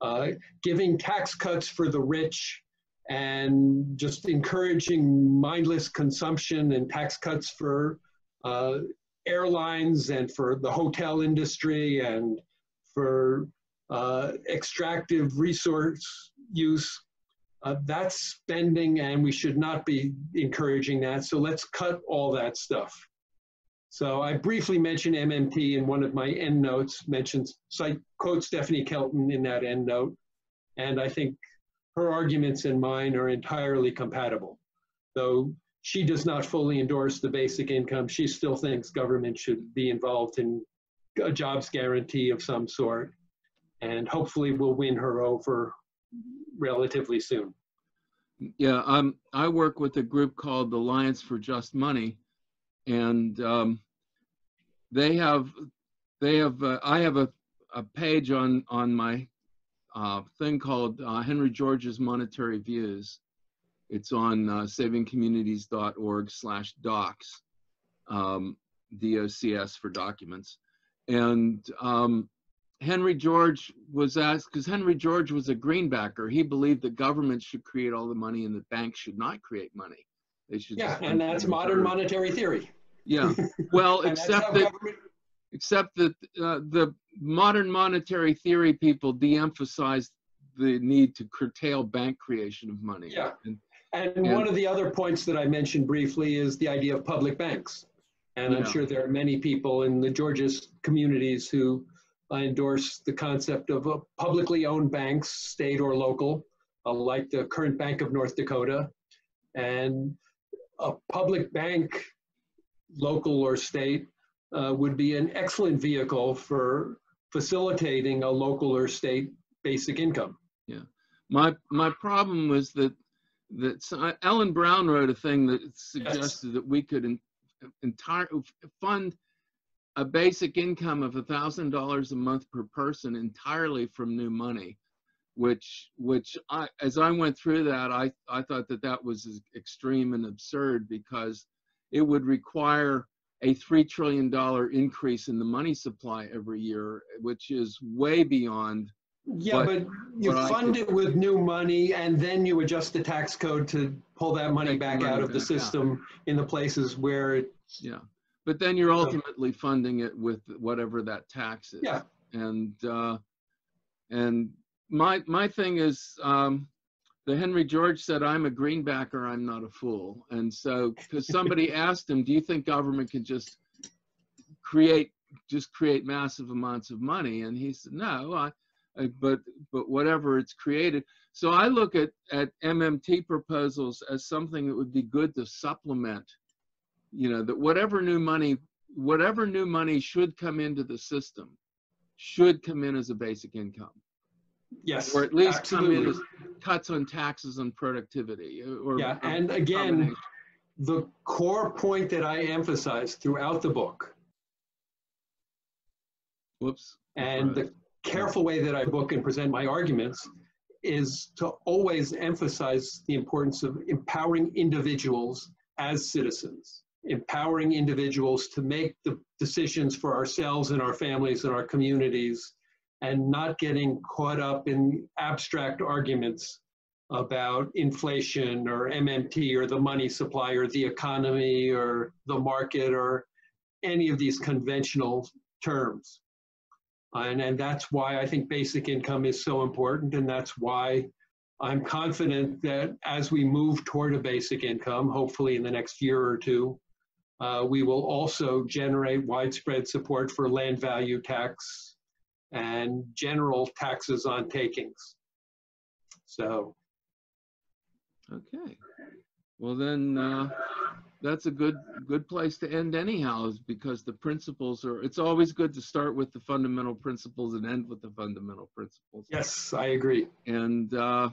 Uh, giving tax cuts for the rich and just encouraging mindless consumption and tax cuts for uh, airlines and for the hotel industry and for uh, extractive resource use uh, that's spending and we should not be encouraging that. So let's cut all that stuff. So I briefly mentioned MMT in one of my endnotes, mentions, cite, quote Stephanie Kelton in that endnote. And I think her arguments and mine are entirely compatible. Though she does not fully endorse the basic income, she still thinks government should be involved in a jobs guarantee of some sort. And hopefully we'll win her over relatively soon. Yeah, um, I work with a group called the Alliance for Just Money, and um, they have, they have, uh, I have a, a page on on my uh, thing called uh, Henry George's Monetary Views. It's on uh, savingcommunities.org/docs, um, D-O-C-S for documents, and um, Henry George was asked because Henry George was a greenbacker. He believed that government should create all the money and that banks should not create money. They should. Yeah, and that's modern monetary theory. Yeah. *laughs* Well, except that government- except that uh, the modern monetary theory people de-emphasized the need to curtail bank creation of money. Yeah. And, And Yeah. one of the other points that I mentioned briefly is the idea of public banks. And I'm sure there are many people in the Georgist communities who endorse the concept of uh, publicly owned banks, state or local, uh, like the current Bank of North Dakota. And a public bank, local or state, uh, would be an excellent vehicle for facilitating a local or state basic income. Yeah, my my problem was that that so- Ellen Brown wrote a thing that suggested that we could en- entire fund a basic income of a thousand dollars a month per person entirely from new money, which which I as I went through that I I thought that that was extreme and absurd because it would require a three trillion dollar increase in the money supply every year, which is way beyond Yeah, But- but you fund it with new money and then you adjust the tax code to pull that money back money out of the back out. system in the places where, it- Yeah, but then you're So- ultimately funding it with whatever that tax is. yeah, And, uh, and my, my thing is, um, the Henry George said, I'm a greenbacker, I'm not a fool. And so, because somebody *laughs* asked him, do you think government can just create, just create massive amounts of money? And he said, no, I, I, but, but whatever it's created. So I look at, at MMT proposals as something that would be good to supplement you know, that whatever new money, whatever new money should come into the system should come in as a basic income, yes. or at least come in absolutely. as cuts on taxes and productivity. uh, Or, Yeah, and again, the core point that I emphasize throughout the book whoops. and the careful way that I book and present my arguments is to always emphasize the importance of empowering individuals as citizens, empowering individuals to make the decisions for ourselves and our families and our communities, and not getting caught up in abstract arguments about inflation or MMT or the money supply or the economy or the market or any of these conventional terms. And, and that's why I think basic income is so important. And that's why I'm confident that as we move toward a basic income, hopefully in the next year or two, uh, we will also generate widespread support for land value tax and general taxes on takings. So, Okay. Well, then, uh, that's a good, good place to end anyhow, is because the principles are, it's always good to start with the fundamental principles and end with the fundamental principles. yes, I agree. And uh,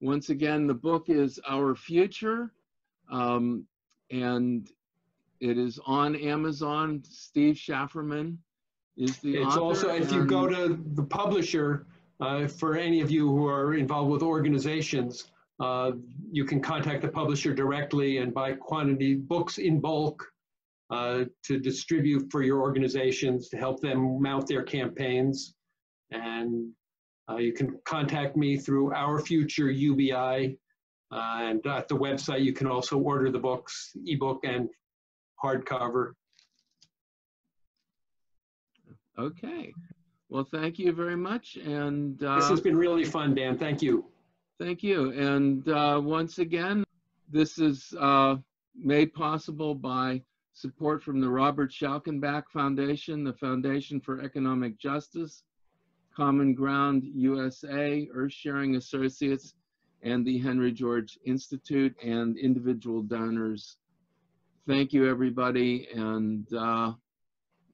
once again, the book is Our Future, um, and it is on Amazon. Steve Shafarman is the It's also, if you go to the publisher, uh, for any of you who are involved with organizations, uh, you can contact the publisher directly and buy quantity books in bulk uh, to distribute for your organizations to help them mount their campaigns. And uh, you can contact me through Our Future UBI. Uh, and at the website, you can also order the books, ebook and hardcover. Okay. Well, thank you very much, and This uh, has been really fun, Dan. Thank you. thank you. And uh, once again, this is uh, made possible by support from the Robert Schalkenbach Foundation, the Foundation for Economic Justice, Common Ground USA, Earth Sharing Associates, and the Henry George Institute and individual donors. Thank you, everybody, and uh,